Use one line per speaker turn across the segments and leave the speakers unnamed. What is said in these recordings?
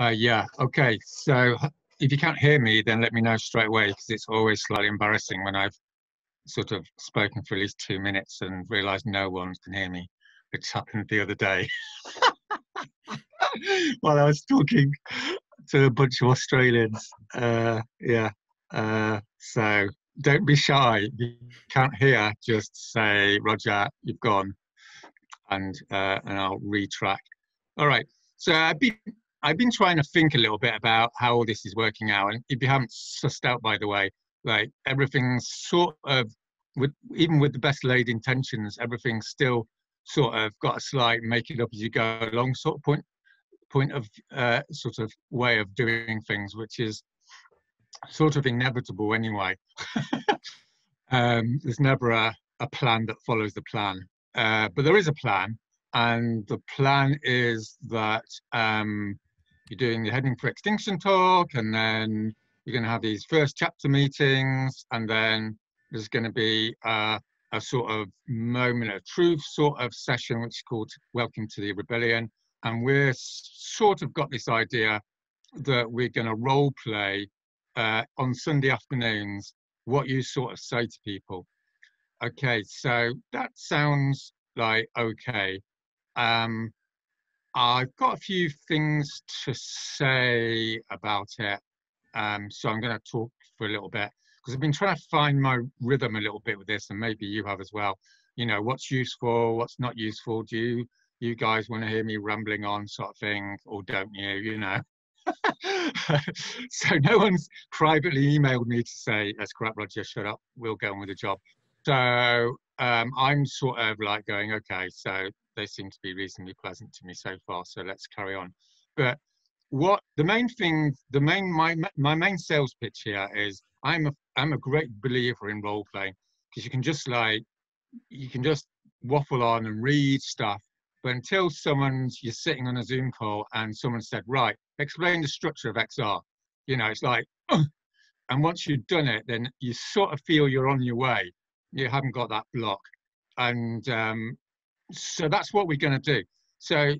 Uh, yeah, okay. So if you can't hear me, then let me know straight away because it's always slightly embarrassing when I've sort of spoken for at least two minutes and realised no one can hear me, which happened the other day. While I was talking to a bunch of Australians. Uh, yeah. Uh, so don't be shy. If you can't hear, just say, Roger, you've gone. And, uh, and I'll retrack. All right. So I've been I've been trying to think a little bit about how all this is working out. And if you haven't sussed out, by the way, like everything's sort of, with even with the best laid intentions, everything's still sort of got a slight make it up as you go along sort of point point of uh, sort of way of doing things, which is sort of inevitable anyway. um, there's never a, a plan that follows the plan, uh, but there is a plan, and the plan is that um, you're doing the heading for extinction talk and then you're going to have these first chapter meetings and then there's going to be a, a sort of moment of truth sort of session which is called welcome to the rebellion. And we're sort of got this idea that we're going to role play uh, on sunday afternoons what you sort of say to people. Okay so that sounds like okay. Um, I've got a few things to say about it. Um, so I'm going to talk for a little bit because I've been trying to find my rhythm a little bit with this, and maybe you have as well. You know, what's useful, what's not useful. Do you, you guys want to hear me rambling on, sort of thing, or don't you? You know. so no one's privately emailed me to say, "That's crap, Roger. Shut up. We'll go on with the job." So um, I'm sort of like going, okay, so they seem to be reasonably pleasant to me so far, so let's carry on. But what the main thing, the main my my main sales pitch here is I'm a I'm a great believer in role playing because you can just like you can just waffle on and read stuff, but until someone's you're sitting on a Zoom call and someone said, right, explain the structure of XR, you know, it's like, and once you've done it, then you sort of feel you're on your way you haven't got that block. And um, so that's what we're going to do. So,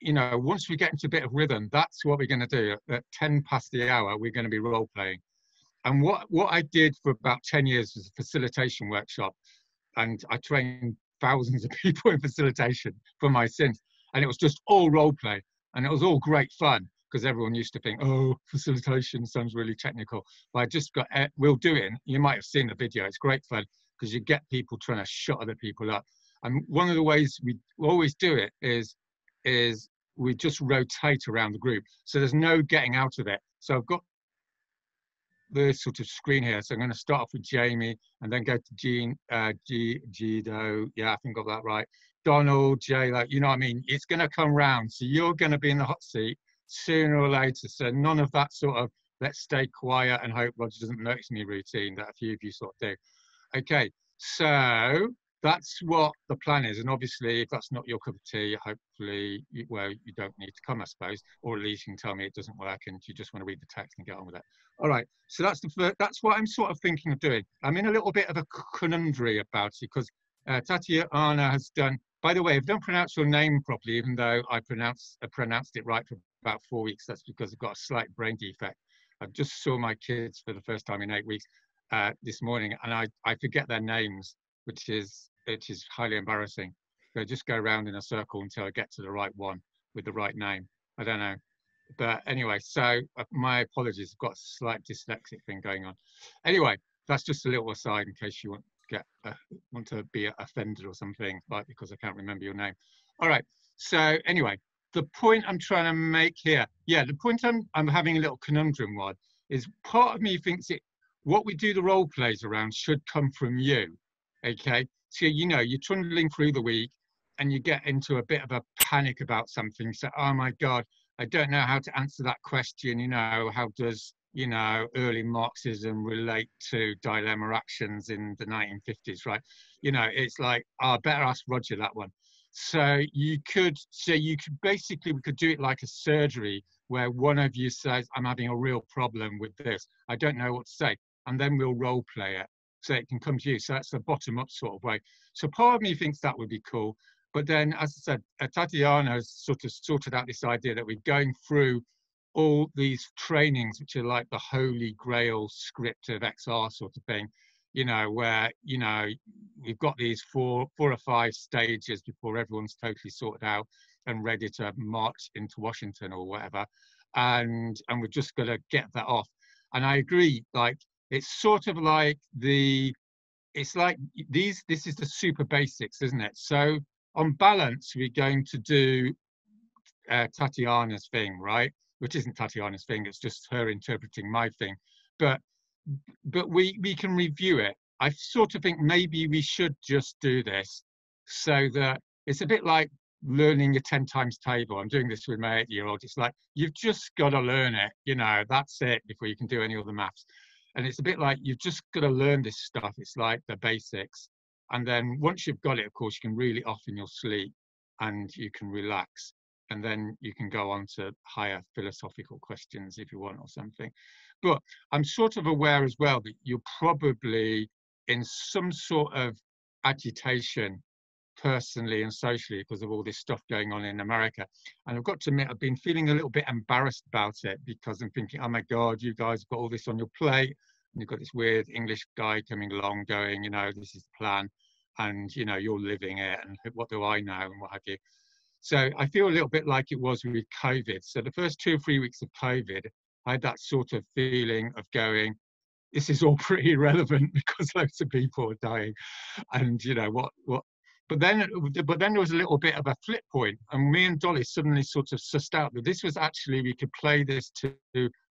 you know, once we get into a bit of rhythm, that's what we're going to do. At 10 past the hour, we're going to be role playing. And what, what I did for about 10 years was a facilitation workshop. And I trained thousands of people in facilitation for my sins. And it was just all role play. And it was all great fun because everyone used to think, oh, facilitation sounds really technical. But I just got, eh, we'll do it. You might have seen the video. It's great fun because you get people trying to shut other people up. And one of the ways we always do it is is we just rotate around the group. So there's no getting out of it. So I've got the sort of screen here. So I'm going to start off with Jamie and then go to Jean, uh, G, Gido. Yeah, I think I got that right. Donald, Jay, like, you know what I mean? It's going to come round. So you're going to be in the hot seat sooner or later. So none of that sort of let's stay quiet and hope Roger doesn't notice me routine that a few of you sort of do. Okay, so that's what the plan is. And obviously, if that's not your cup of tea, hopefully, you, well, you don't need to come, I suppose, or at least you can tell me it doesn't work and you just want to read the text and get on with it. All right, so that's the first, that's what I'm sort of thinking of doing. I'm in a little bit of a conundrum about it because uh, Tatiana has done. By the way, if I don't pronounce your name properly, even though I pronounced I pronounced it right for about four weeks, that's because I've got a slight brain defect. I just saw my kids for the first time in eight weeks, uh, this morning, and I, I forget their names, which is which is highly embarrassing. So just go around in a circle until I get to the right one with the right name. I don't know, but anyway, so uh, my apologies. I've got a slight dyslexic thing going on. Anyway, that's just a little aside in case you want get uh, want to be offended or something, like because I can't remember your name. All right. So anyway, the point I'm trying to make here, yeah, the point I'm I'm having a little conundrum with is part of me thinks it what we do the role plays around should come from you. Okay. So, you know, you're trundling through the week and you get into a bit of a panic about something. So, oh my God, I don't know how to answer that question. You know, how does, you know, early Marxism relate to dilemma actions in the 1950s, right? You know, it's like, oh, better ask Roger that one. So you could, so you could basically, we could do it like a surgery where one of you says, I'm having a real problem with this. I don't know what to say and then we'll role play it so it can come to you. So that's the bottom up sort of way. So part of me thinks that would be cool. But then, as I said, uh, Tatiana has sort of sorted out this idea that we're going through all these trainings, which are like the holy grail script of XR sort of thing, you know, where, you know, we've got these four, four or five stages before everyone's totally sorted out and ready to march into Washington or whatever. And, and we're just going to get that off. And I agree, like, it's sort of like the, it's like these, this is the super basics, isn't it? So on balance, we're going to do uh, Tatiana's thing, right? Which isn't Tatiana's thing; it's just her interpreting my thing. But but we we can review it. I sort of think maybe we should just do this so that it's a bit like learning a 10 times table. I'm doing this with my eight year old. It's like you've just got to learn it, you know, that's it before you can do any other maths. And it's a bit like you've just got to learn this stuff. It's like the basics. And then once you've got it, of course, you can really off in your sleep and you can relax and then you can go on to higher philosophical questions if you want or something. But I'm sort of aware as well that you're probably in some sort of agitation personally and socially because of all this stuff going on in America. And I've got to admit, I've been feeling a little bit embarrassed about it because I'm thinking, oh my God, you guys have got all this on your plate. And you've got this weird English guy coming along going, you know, this is the plan. And, you know, you're living it. And what do I know? And what have you. So I feel a little bit like it was with COVID. So the first two or three weeks of COVID, I had that sort of feeling of going, this is all pretty irrelevant because loads of people are dying. And, you know, what, what, but then, but then there was a little bit of a flip point, and me and Dolly suddenly sort of sussed out that this was actually we could play this to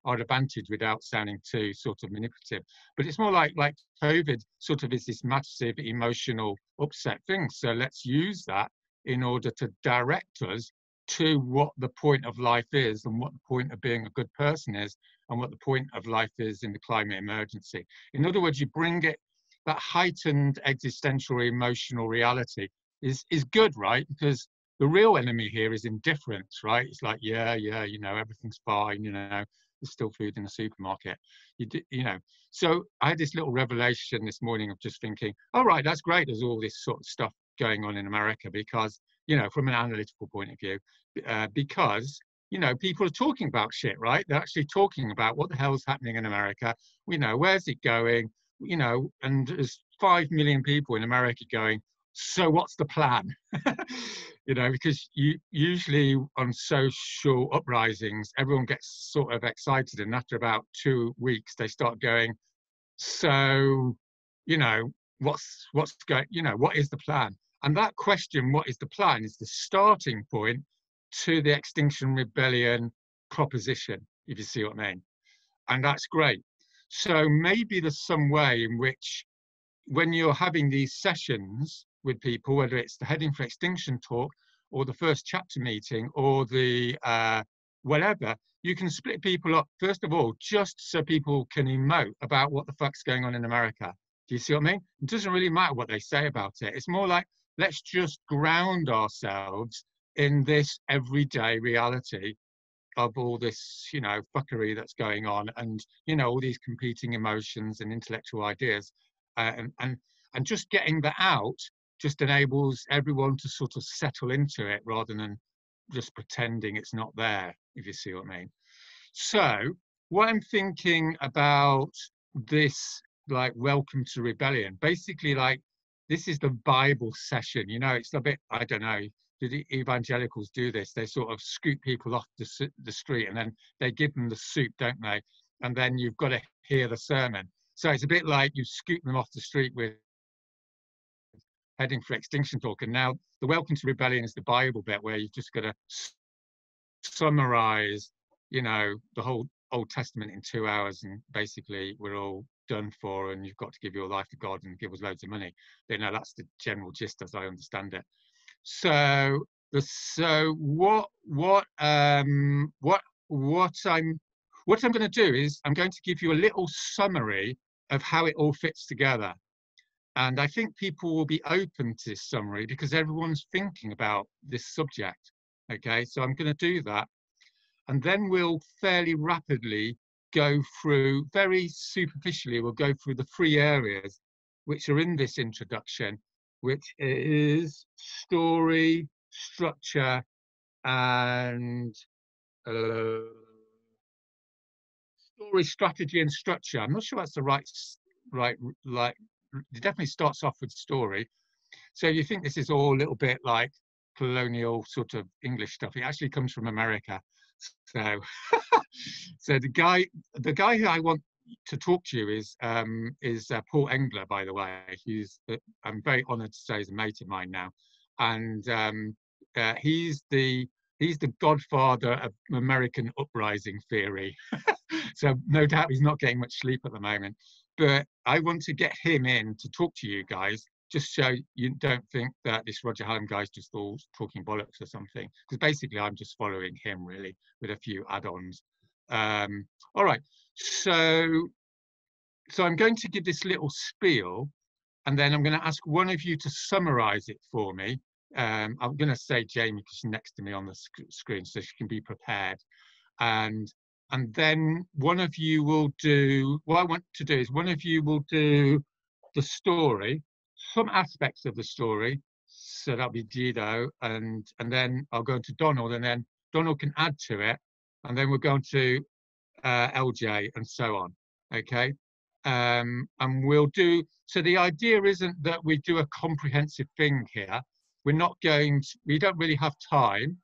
our advantage without sounding too sort of manipulative. But it's more like like COVID sort of is this massive emotional upset thing. So let's use that in order to direct us to what the point of life is and what the point of being a good person is and what the point of life is in the climate emergency. In other words, you bring it, that heightened existential emotional reality is, is good, right? Because the real enemy here is indifference, right? It's like, yeah, yeah, you know, everything's fine, you know, there's still food in the supermarket. You, do, you know, so I had this little revelation this morning of just thinking, all right, that's great. There's all this sort of stuff going on in America because, you know, from an analytical point of view, uh, because, you know, people are talking about shit, right? They're actually talking about what the hell's happening in America. We know, where's it going? You know, and there's five million people in America going, so what's the plan? you know, because you usually on social uprisings, everyone gets sort of excited, and after about two weeks, they start going, so, you know, what's what's going, you know, what is the plan? And that question, what is the plan, is the starting point to the Extinction Rebellion proposition, if you see what I mean. And that's great. So maybe there's some way in which, when you're having these sessions with people, whether it's the Heading for Extinction talk or the first chapter meeting or the uh, whatever, you can split people up, first of all, just so people can emote about what the fuck's going on in America. Do you see what I mean? It doesn't really matter what they say about it. It's more like, let's just ground ourselves in this everyday reality of all this, you know, fuckery that's going on, and you know all these competing emotions and intellectual ideas, uh, and and and just getting that out just enables everyone to sort of settle into it rather than just pretending it's not there. If you see what I mean. So what I'm thinking about this, like, welcome to rebellion, basically like this is the Bible session. You know, it's a bit, I don't know, the evangelicals do this? They sort of scoop people off the, the street and then they give them the soup, don't they? And then you've got to hear the sermon. So it's a bit like you scoop them off the street with heading for extinction talk. And now the welcome to rebellion is the Bible bit where you've just got to summarize, you know, the whole Old Testament in two hours and basically we're all done for and you've got to give your life to God and give us loads of money. You know, that's the general gist as I understand it. So so what what um what what I'm what I'm going to do is I'm going to give you a little summary of how it all fits together. And I think people will be open to this summary because everyone's thinking about this subject. Okay, so I'm going to do that. And then we'll fairly rapidly go through, very superficially, we'll go through the three areas which are in this introduction, which is story, structure, and uh, story strategy and structure. I'm not sure that's the right, right, like. It definitely starts off with story. So you think this is all a little bit like colonial sort of English stuff. It actually comes from America. So, so the guy, the guy who I want to talk to you is um, is uh, Paul Engler, by the way. He's uh, I'm very honoured to say he's a mate of mine now, and um, uh, he's the he's the godfather of American uprising theory. so no doubt he's not getting much sleep at the moment. But I want to get him in to talk to you guys, just so you don't think that this Roger Hallam guy's just all talking bollocks or something. Because basically, I'm just following him really with a few add-ons. Um, all right, so so I'm going to give this little spiel, and then I'm going to ask one of you to summarise it for me um, I'm going to say Jamie because she's next to me on the sc screen so she can be prepared. And and then one of you will do, what I want to do is one of you will do the story, some aspects of the story. So that'll be Guido and, and then I'll go to Donald and then Donald can add to it. And then we're going to uh, LJ and so on. Okay. Um, and we'll do, so the idea isn't that we do a comprehensive thing here we're not going to, we don't really have time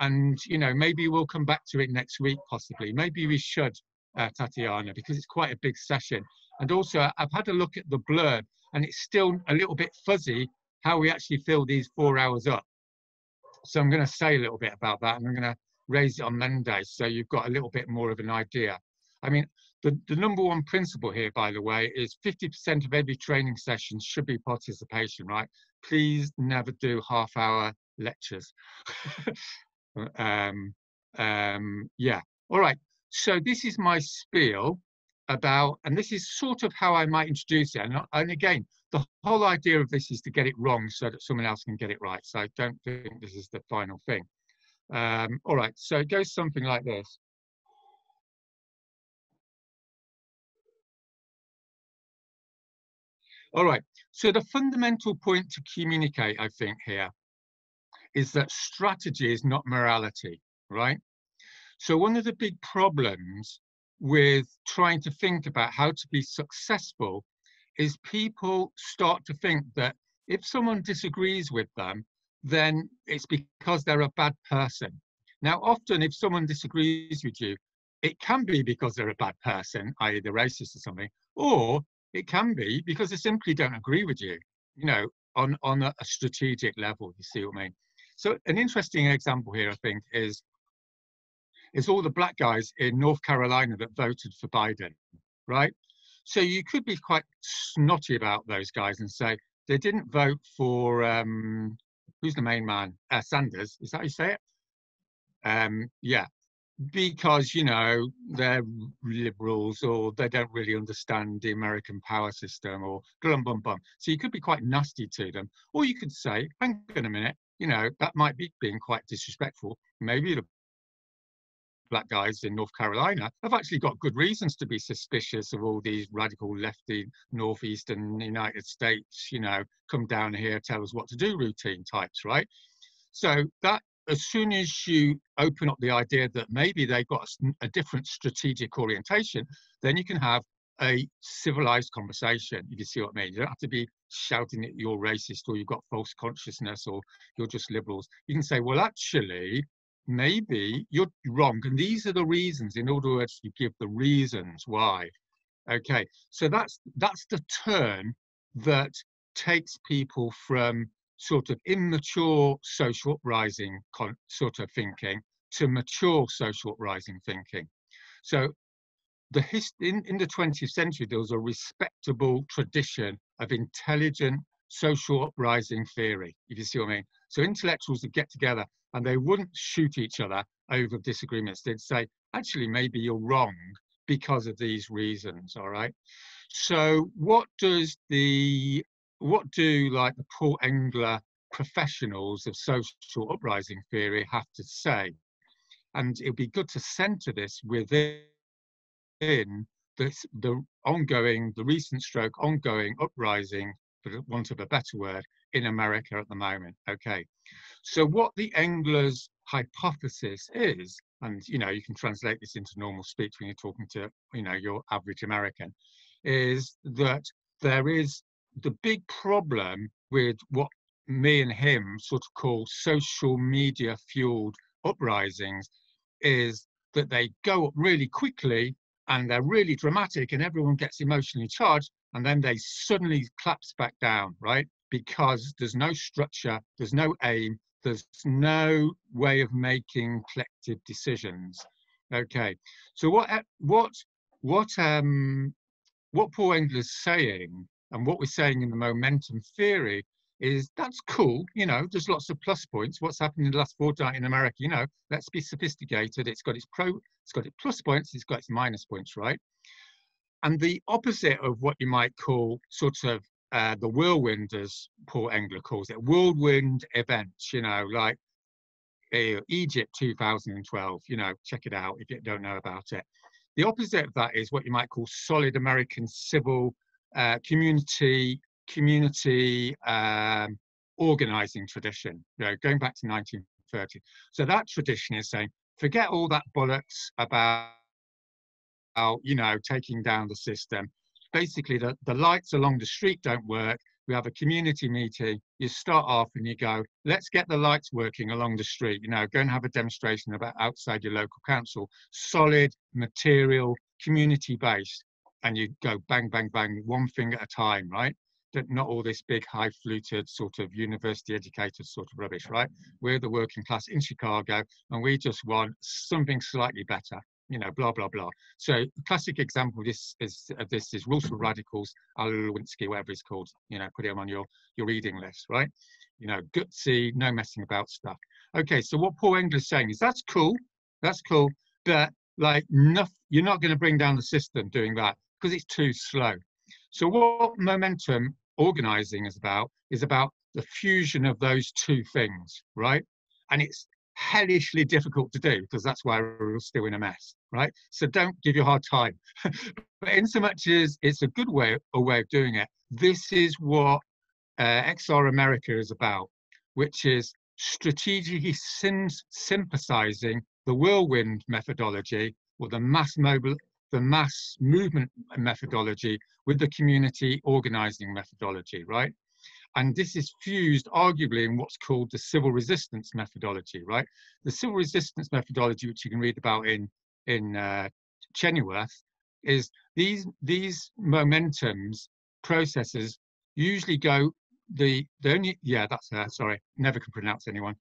and you know maybe we'll come back to it next week possibly maybe we should uh, tatiana because it's quite a big session and also i've had a look at the blurb and it's still a little bit fuzzy how we actually fill these four hours up so i'm going to say a little bit about that and i'm going to raise it on monday so you've got a little bit more of an idea i mean the, the number one principle here by the way is 50% of every training session should be participation right please never do half hour lectures. um, um, yeah, all right. So this is my spiel about, and this is sort of how I might introduce it. And, and again, the whole idea of this is to get it wrong so that someone else can get it right. So I don't think this is the final thing. Um, all right, so it goes something like this. All right, so the fundamental point to communicate, I think, here is that strategy is not morality, right? So one of the big problems with trying to think about how to be successful is people start to think that if someone disagrees with them, then it's because they're a bad person. Now, often if someone disagrees with you, it can be because they're a bad person, i.e. they're racist or something, or it can be because they simply don't agree with you, you know, on, on a, strategic level, you see what I mean? So an interesting example here, I think, is is all the black guys in North Carolina that voted for Biden, right? So you could be quite snotty about those guys and say they didn't vote for um, who's the main man? Uh, Sanders. Is that how you say it? Um, yeah because you know they're liberals or they don't really understand the American power system or glum bum bum. So you could be quite nasty to them, or you could say, "Hang on a minute, you know that might be being quite disrespectful. Maybe the black guys in North Carolina have actually got good reasons to be suspicious of all these radical lefty northeastern United States, you know, come down here, tell us what to do routine types, right? So that as soon as you open up the idea that maybe they've got a, different strategic orientation, then you can have a civilized conversation. You can see what I mean. You don't have to be shouting that you're racist or you've got false consciousness or you're just liberals. You can say, well, actually, maybe you're wrong. And these are the reasons, in order to actually give the reasons why. Okay, so that's that's the turn that takes people from sort of immature social uprising sort of thinking to mature social uprising thinking. So the in, in the 20th century, there was a respectable tradition of intelligent social uprising theory, if you see what I mean. So intellectuals would get together and they wouldn't shoot each other over disagreements. They'd say, actually, maybe you're wrong because of these reasons, all right? So what does the what do like the Paul Engler professionals of social uprising theory have to say? And it would be good to center this within this, the ongoing, the recent stroke ongoing uprising, for want of a better word, in America at the moment. Okay, so what the Engler's hypothesis is and you know you can translate this into normal speech when you're talking to you know your average American, is that there is the big problem with what me and him sort of call social media fueled uprisings is that they go up really quickly and they're really dramatic and everyone gets emotionally charged and then they suddenly collapse back down right because there's no structure there's no aim there's no way of making collective decisions okay so what what what um what paul engler's saying and what we're saying in the momentum theory is that's cool. You know, there's lots of plus points. What's happened in the last fortnight in America? You know, let's be sophisticated. It's got its pro, it's got its plus points, it's got its minus points, right? And the opposite of what you might call sort of uh, the whirlwind, as Paul Engler calls it, whirlwind events. You know, like uh, Egypt 2012. You know, check it out if you don't know about it. The opposite of that is what you might call solid American civil uh, community community um, organizing tradition, you know, going back to 1930. So that tradition is saying, forget all that bollocks about, you know, taking down the system. Basically, the, the lights along the street don't work. We have a community meeting. You start off and you go, let's get the lights working along the street. You know, go and have a demonstration about outside your local council. Solid, material, community based. And you go bang, bang, bang, one thing at a time, right? not all this big high fluted sort of university educated sort of rubbish, right? We're the working class in Chicago and we just want something slightly better, you know, blah, blah, blah. So classic example of this is, of this is Rules Radicals, Alinsky, whatever it's called, you know, put him on your, your reading list, right? You know, gutsy, no messing about stuff. Okay, so what Paul Engler's saying is that's cool, that's cool, but like nothing, you're not going to bring down the system doing that because it's too slow. So what momentum organizing is about is about the fusion of those two things, right? And it's hellishly difficult to do because that's why we're still in a mess, right? So don't give you a hard time. but in so much as it's a good way, a way of doing it, this is what uh, XR America is about, which is strategically synthesizing the whirlwind methodology or the mass mobile the mass movement methodology with the community organizing methodology, right? And this is fused arguably in what's called the civil resistance methodology, right? The civil resistance methodology, which you can read about in, in uh, Chenoweth, is these, these momentums, processes, usually go the, the only, yeah, that's her, sorry, never can pronounce anyone.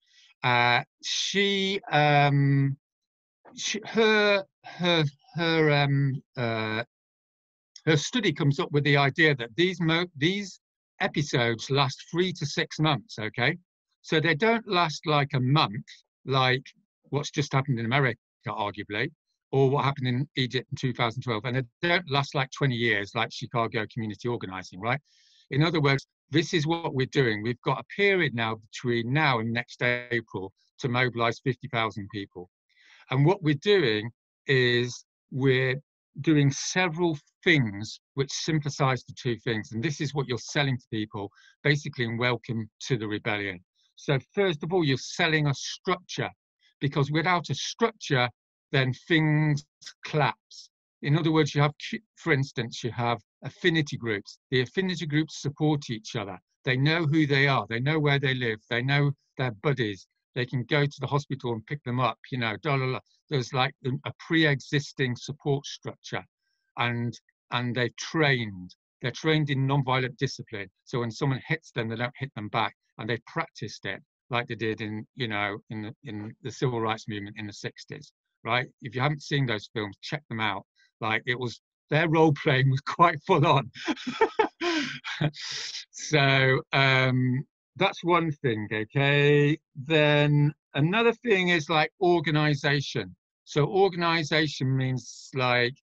Uh, she, um, she, her, her her um, uh, her study comes up with the idea that these mo these episodes last three to six months. Okay, so they don't last like a month, like what's just happened in America, arguably, or what happened in Egypt in 2012, and they don't last like 20 years, like Chicago community organizing, right? In other words, this is what we're doing. We've got a period now between now and next April to mobilize 50,000 people. And what we're doing is we're doing several things which synthesize the two things. And this is what you're selling to people, basically, in welcome to the rebellion. So, first of all, you're selling a structure because without a structure, then things collapse. In other words, you have, for instance, you have affinity groups. The affinity groups support each other. They know who they are. They know where they live. They know their buddies they can go to the hospital and pick them up you know there's like a pre-existing support structure and and they're trained. They're trained in non-violent discipline so when someone hits them they don't hit them back and they've practiced it like they did in you know in the, in the civil rights movement in the 60s right? If you haven't seen those films check them out. Like it was their role playing was quite full on. So um that's one thing, okay? Then another thing is like organization. So organization means like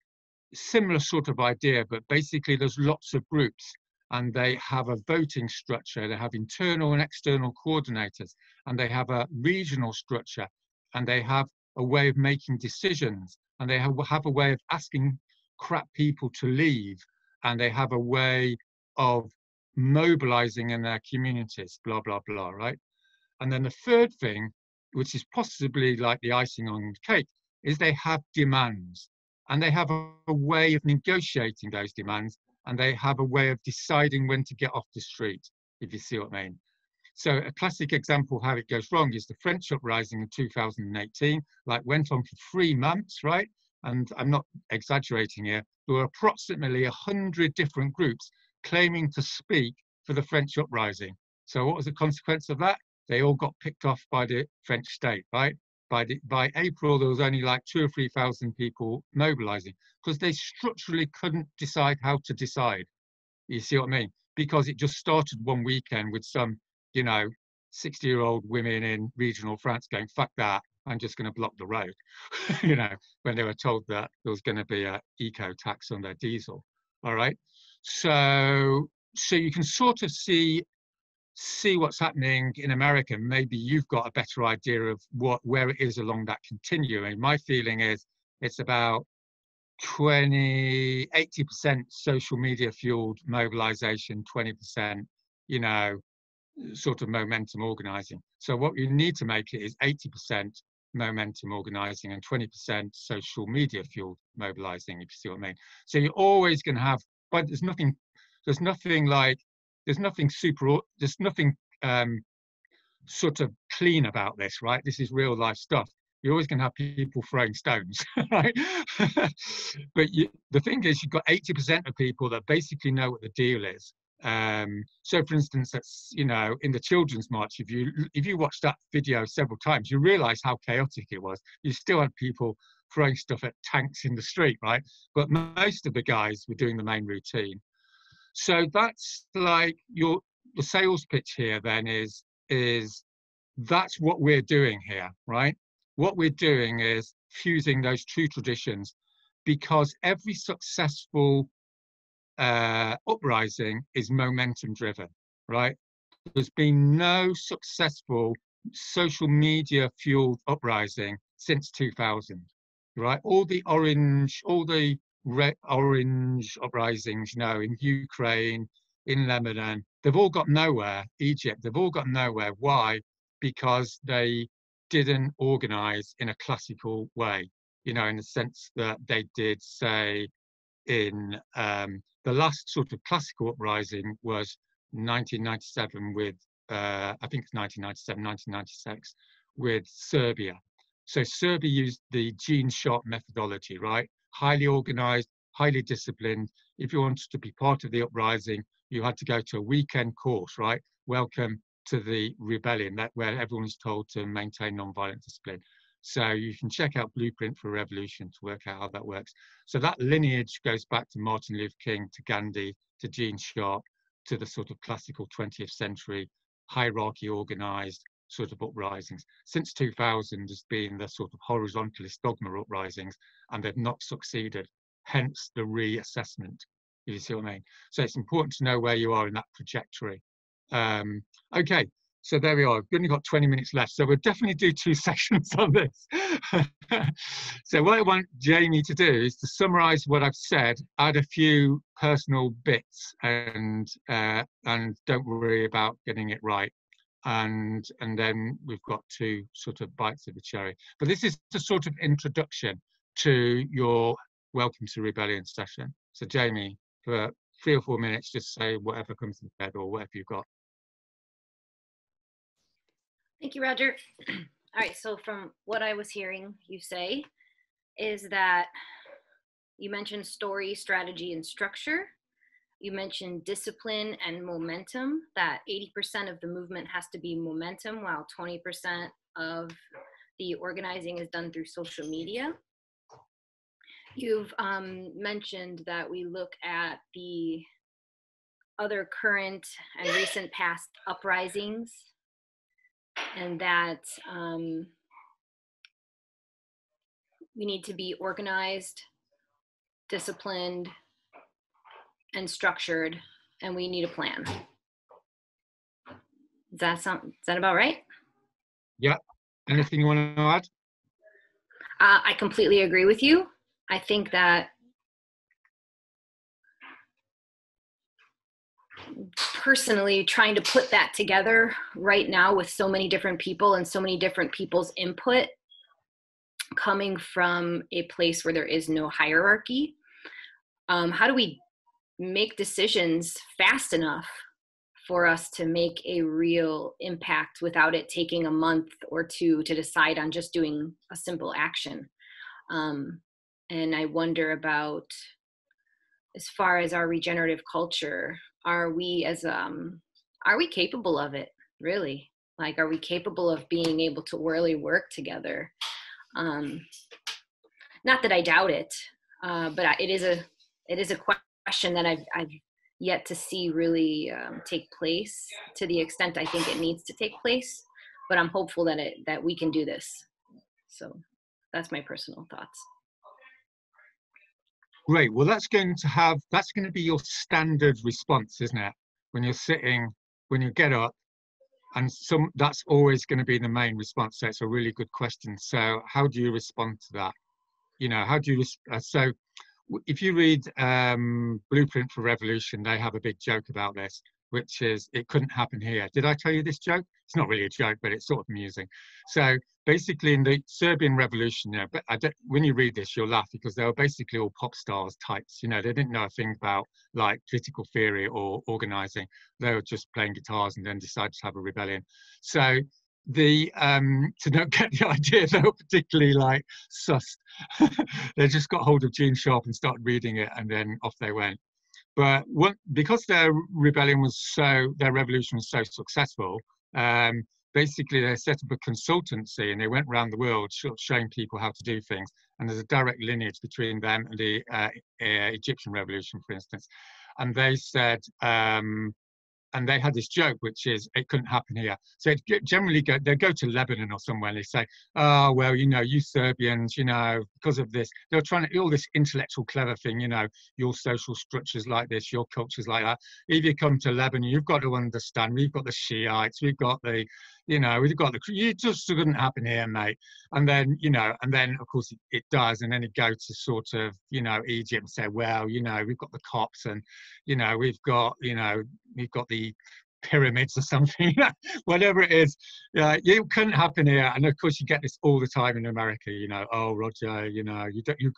similar sort of idea, but basically there's lots of groups and they have a voting structure. They have internal and external coordinators and they have a regional structure and they have a way of making decisions and they have, have a way of asking crap people to leave and they have a way of mobilizing in their communities, blah, blah, blah, right? And then the third thing, which is possibly like the icing on the cake, is they have demands and they have a, a way of negotiating those demands and they have a way of deciding when to get off the street, if you see what I mean. So a classic example how it goes wrong is the French uprising in 2018, like went on for three months, right? And I'm not exaggerating here. There were approximately 100 different groups claiming to speak for the French uprising. So what was the consequence of that? They all got picked off by the French state, right? By, the, by April, there was only like two or 3,000 people mobilizing because they structurally couldn't decide how to decide. You see what I mean? Because it just started one weekend with some you know, 60 year old women in regional France going, fuck that, I'm just going to block the road, you know, when they were told that there was going to be a eco tax on their diesel. All right. So, so you can sort of see see what's happening in America. Maybe you've got a better idea of what where it is along that continuum. My feeling is it's about 20, 80% social media fueled mobilization, 20%, you know, sort of momentum organizing. So what you need to make it is 80% momentum organizing and 20% social media fueled mobilizing, if you see what I mean. So you're always going to have, but there's nothing, there's nothing like, there's nothing super, there's nothing um, sort of clean about this, right? This is real life stuff. You're always going to have people throwing stones, right? but you, the thing is, you've got 80% of people that basically know what the deal is um, so, for instance, that's you know in the children's march, if you if you watch that video several times, you realise how chaotic it was. You still had people throwing stuff at tanks in the street, right? But most of the guys were doing the main routine. So that's like your the sales pitch here. Then is is that's what we're doing here, right? What we're doing is fusing those two traditions because every successful uh, uprising is momentum driven, right? There's been no successful social media fueled uprising since 2000, right? All the orange, all the red, orange uprisings, you know, in Ukraine, in Lebanon, they've all got nowhere. Egypt, they've all got nowhere. Why? Because they didn't organize in a classical way, you know, in the sense that they did, say, in um, the last sort of classical uprising was 1997 with, uh, I think it's 1997, 1996, with Serbia. So Serbia used the Gene Sharp methodology, right? Highly organized, highly disciplined. If you wanted to be part of the uprising, you had to go to a weekend course, right? Welcome to the rebellion, that where everyone is told to maintain non-violent discipline. So you can check out Blueprint for Revolution to work out how that works. So that lineage goes back to Martin Luther King, to Gandhi, to Gene Sharp, to the sort of classical 20th century hierarchy organized sort of uprisings. Since 2000 has been the sort of horizontalist dogma uprisings, and they've not succeeded, hence the reassessment, if you see what I mean. So it's important to know where you are in that trajectory. Um, okay, so there we are. We've only got 20 minutes left. So we'll definitely do two sessions on this. so what I want Jamie to do is to summarize what I've said, add a few personal bits and uh, and don't worry about getting it right. And and then we've got two sort of bites of the cherry. But this is the sort of introduction to your Welcome to Rebellion session. So Jamie, for three or four minutes, just say whatever comes to head or whatever you've got.
Thank you, Roger. All right, so from what I was hearing you say is that you mentioned story, strategy, and structure. You mentioned discipline and momentum, that 80% of the movement has to be momentum, while 20% of the organizing is done through social media. You've um, mentioned that we look at the other current and recent past uprisings and that um, we need to be organized, disciplined, and structured, and we need a plan. Does that sound, is that about right?
Yeah. Anything you want to add?
Uh, I completely agree with you. I think that personally trying to put that together right now with so many different people and so many different people's input coming from a place where there is no hierarchy um, how do we make decisions fast enough for us to make a real impact without it taking a month or two to decide on just doing a simple action. Um, and i wonder about as far as our regenerative culture are we as um are we capable of it really? Like are we capable of being able to really work together? Um not that i doubt it uh, but it is a it is a question that i've i've yet to see really um, take place to the extent i think it needs to take place but i'm hopeful that it that we can do this so that's my personal thoughts
Great. Well, that's going to have that's going to be your standard response, isn't it? When you're sitting, when you get up, and some that's always going to be the main response. So it's a really good question. So how do you respond to that? You know, how do you uh, so if you read um, Blueprint for Revolution, they have a big joke about this which is it couldn't happen here. Did I tell you this joke? It's not really a joke, but it's sort of amusing. So basically, in the Serbian Revolution, know, but when you read this, you'll laugh because they were basically all pop stars types. You know, they didn't know a thing about like political theory or organizing. They were just playing guitars and then decided to have a rebellion. So the um to not get the idea they were particularly like sussed they just got hold of gene sharp and started reading it and then off they went but what, because their rebellion was so, their revolution was so successful, um, basically they set up a consultancy and they went around the world showing people how to do things. And there's a direct lineage between them and the uh, Egyptian revolution, for instance. And they said, um, and they had this joke, which is it couldn't happen here. So it generally go, they go to Lebanon or somewhere and they say, oh, well, you know, you Serbians, you know, because of this, they're trying to, all this intellectual clever thing, you know, your social structures like this, your cultures like that. If you come to Lebanon, you've got to understand, we've got the Shiites, we've got the, you know, we've got the, it just couldn't happen here, mate. And then, you know, and then of course it, it does. And then it go to sort of, you know, Egypt and say, well, you know, we've got the cops and, you know, we've got, you know, we've got the pyramids or something, whatever it is. Yeah, it couldn't happen here. And of course, you get this all the time in America. You know, oh Roger, you know, you don't, you,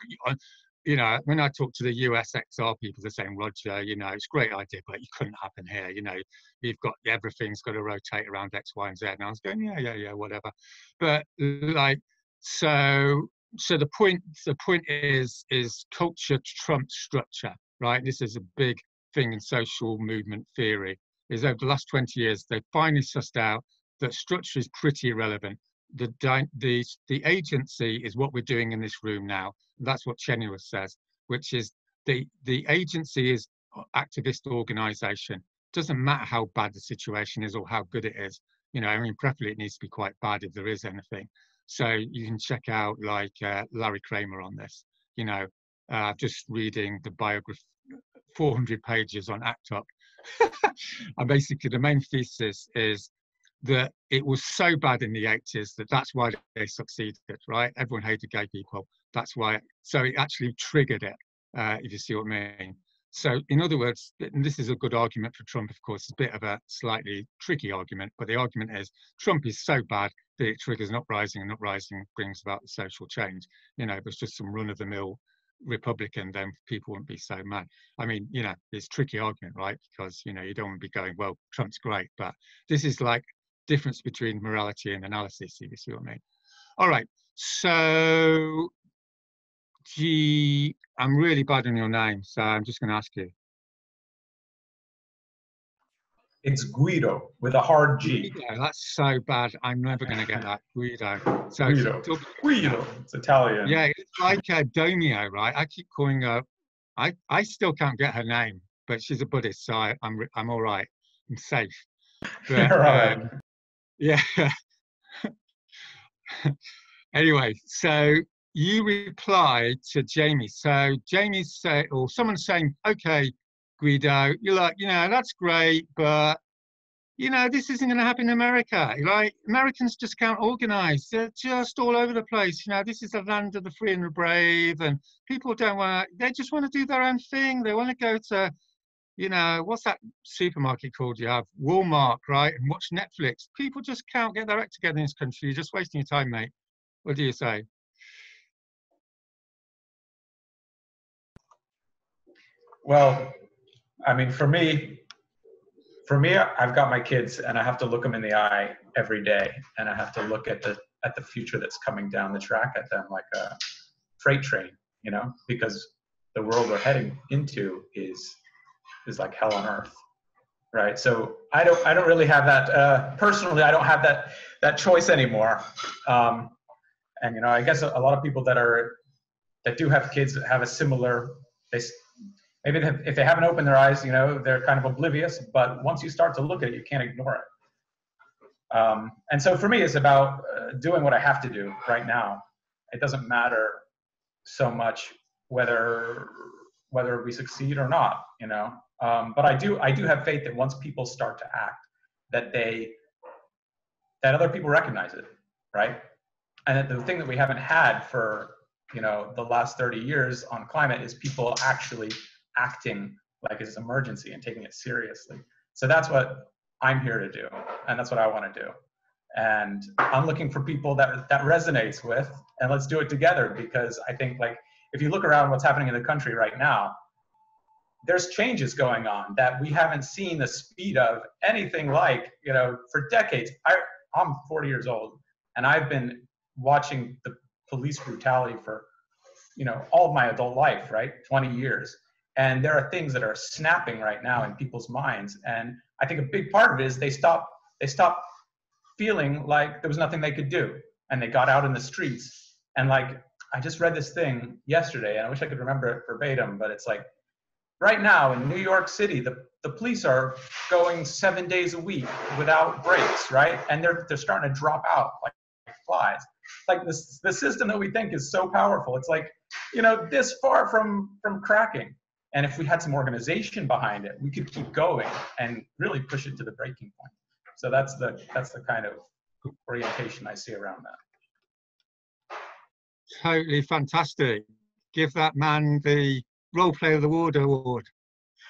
you know, when I talk to the US XR people, they're saying, Roger, you know, it's a great idea, but you couldn't happen here. You know, you've got everything's got to rotate around X, Y, and Z. And I was going, yeah, yeah, yeah, whatever. But like, so, so the point, the point is, is culture trumps structure, right? This is a big thing in social movement theory. Is over the last 20 years, they finally sussed out that structure is pretty irrelevant. The, the, the agency is what we're doing in this room now that's what Chenoweth says, which is the, the agency is activist organization. Doesn't matter how bad the situation is or how good it is. You know, I mean, preferably it needs to be quite bad if there is anything. So you can check out like uh, Larry Kramer on this. You know, uh, just reading the biography, 400 pages on ACT UP. and basically the main thesis is that it was so bad in the 80s that that's why they succeeded, right? Everyone hated gay people. That's why. So it actually triggered it, uh, if you see what I mean. So, in other words, and this is a good argument for Trump, of course, it's a bit of a slightly tricky argument, but the argument is Trump is so bad that it triggers an uprising, and uprising brings about social change. You know, if it's just some run of the mill Republican, then people wouldn't be so mad. I mean, you know, it's tricky argument, right? Because, you know, you don't want to be going, well, Trump's great, but this is like difference between morality and analysis, if you see what I mean. All right, so G, I'm really bad on your name, so I'm just going to ask you.
It's Guido with a hard G.
Guido, that's so bad. I'm never going to get that. Guido.
So Guido. Guido. It's Italian.
Yeah, it's like uh, Domio, right? I keep calling her. I I still can't get her name, but she's a Buddhist, so I, am I'm, I'm all right. I'm safe. But, right. um, yeah. anyway, so you reply to Jamie. So Jamie said, or someone's saying, okay, Guido, you're like, you know, that's great, but you know, this isn't going to happen in America. Like Americans just can't organize. They're just all over the place. You know, this is the land of the free and the brave, and people don't want to. They just want to do their own thing. They want to go to, you know, what's that supermarket called you have? Walmart, right? And watch Netflix. People just can't get their act together in this country. You're just wasting your time, mate. What do you say?
Well, I mean, for me, for me, I've got my kids and I have to look them in the eye every day, and I have to look at the at the future that's coming down the track at them like a freight train, you know, because the world we're heading into is is like hell on earth, right? So I don't I don't really have that uh, personally. I don't have that that choice anymore. Um, and you know, I guess a, a lot of people that are that do have kids that have a similar they maybe they, if they haven't opened their eyes, you know, they're kind of oblivious. But once you start to look at it, you can't ignore it. Um, and so for me, it's about uh, doing what I have to do right now. It doesn't matter so much whether whether we succeed or not, you know. Um, but I do I do have faith that once people start to act, that they that other people recognize it, right? And that the thing that we haven't had for you know the last 30 years on climate is people actually acting like it's an emergency and taking it seriously. So that's what I'm here to do, and that's what I want to do. And I'm looking for people that that resonates with, and let's do it together because I think like if you look around what's happening in the country right now, there's changes going on that we haven't seen the speed of anything like you know for decades. I I'm 40 years old, and I've been watching the police brutality for you know all of my adult life, right? 20 years and there are things that are snapping right now in people's minds. And I think a big part of it is they stop they stop feeling like there was nothing they could do. And they got out in the streets. And like I just read this thing yesterday, and I wish I could remember it verbatim, but it's like right now in New York City, the, the police are going seven days a week without breaks, right? And they're they're starting to drop out like flies. Like this the system that we think is so powerful. It's like, you know, this far from from cracking. And if we had some organization behind it, we could keep going and really push it to the breaking point. So that's the that's the kind of orientation I see around that.
Totally fantastic. Give that man the role play of the ward award.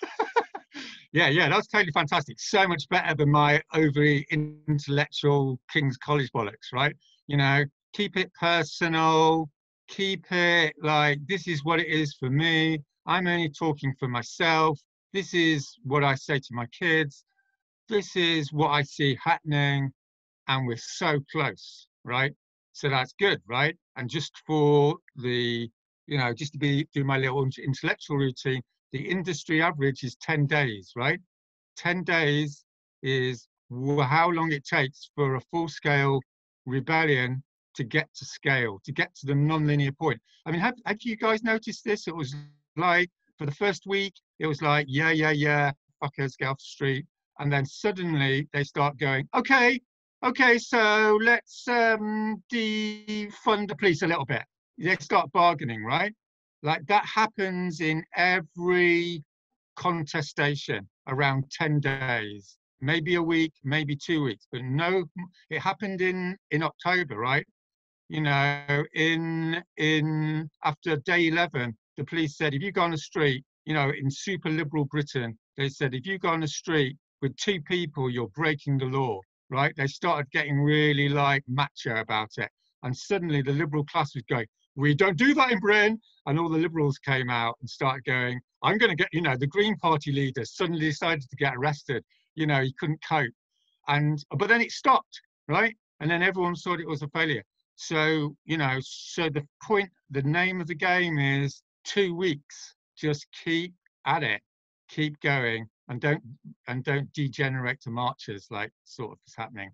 yeah, yeah, that's totally fantastic. So much better than my overly intellectual King's College bollocks, right? You know, keep it personal, keep it like this is what it is for me I'm only talking for myself. This is what I say to my kids. This is what I see happening. And we're so close, right? So that's good, right? And just for the, you know, just to be do my little intellectual routine, the industry average is 10 days, right? 10 days is how long it takes for a full scale rebellion to get to scale, to get to the non-linear point. I mean, have, have you guys noticed this? It was like for the first week, it was like, yeah, yeah, yeah, fuckers, get off the street. And then suddenly they start going, okay, okay, so let's um, defund the police a little bit. They start bargaining, right? Like that happens in every contestation around 10 days, maybe a week, maybe two weeks, but no, it happened in, in October, right? You know, in, in after day 11, the police said, if you go on the street, you know, in super liberal Britain, they said, if you go on the street with two people, you're breaking the law, right? They started getting really like macho about it. And suddenly the liberal class was going, we don't do that in Britain. And all the liberals came out and started going, I'm going to get, you know, the Green Party leader suddenly decided to get arrested. You know, he couldn't cope. And, but then it stopped, right? And then everyone thought it was a failure. So, you know, so the point, the name of the game is two weeks just keep at it keep going and don't and don't degenerate to marches like sort of is happening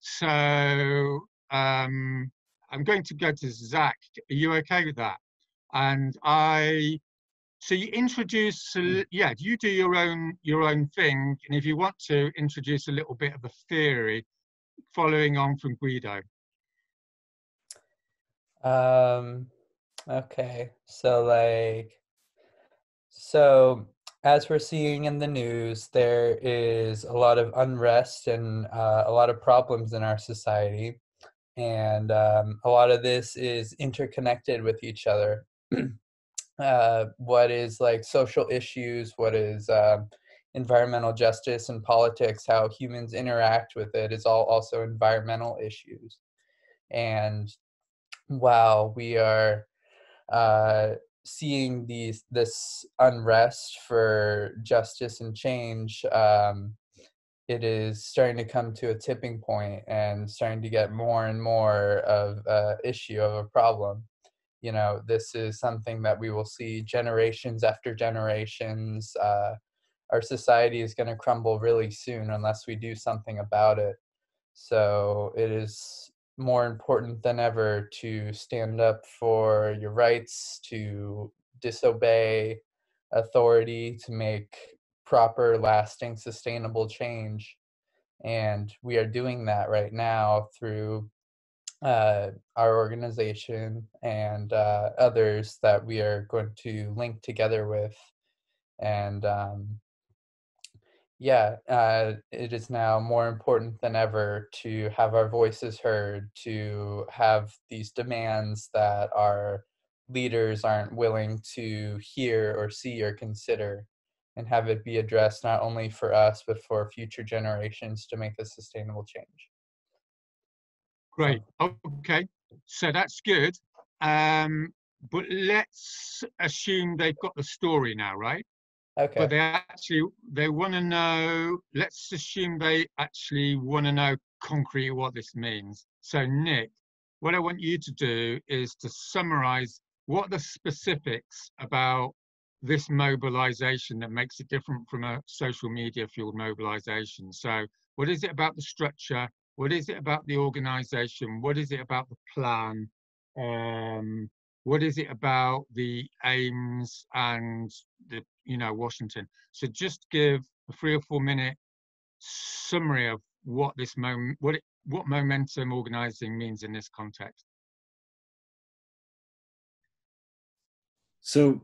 so um i'm going to go to zach are you okay with that and i so you introduce yeah you do your own your own thing and if you want to introduce a little bit of a theory following on from guido
um Okay. So like so as we're seeing in the news, there is a lot of unrest and uh, a lot of problems in our society. And um, a lot of this is interconnected with each other. uh, what is like social issues, what is uh, environmental justice and politics, how humans interact with it is all also environmental issues. And while we are uh, seeing these this unrest for justice and change um, it is starting to come to a tipping point and starting to get more and more of a issue of a problem. You know this is something that we will see generations after generations uh, our society is going to crumble really soon unless we do something about it. So it is more important than ever to stand up for your rights to disobey authority to make proper lasting sustainable change and we are doing that right now through uh, our organization and uh, others that we are going to link together with. And um, yeah, uh, it is now more important than ever to have our voices heard, to have these demands that our leaders aren't willing to hear or see or consider, and have it be addressed not only for us, but for future generations to make a sustainable change.
Great. Okay. So that's good. Um, but let's assume they've got the story now, right?
Okay.
But they actually they want to know. Let's assume they actually want to know concrete what this means. So Nick, what I want you to do is to summarize what the specifics about this mobilization that makes it different from a social media fueled mobilization. So what is it about the structure? What is it about the organization? What is it about the plan? Um, what is it about the aims and the, you know, Washington? So just give a three or four minute summary of what this moment, what it, what momentum organizing means in this context.
So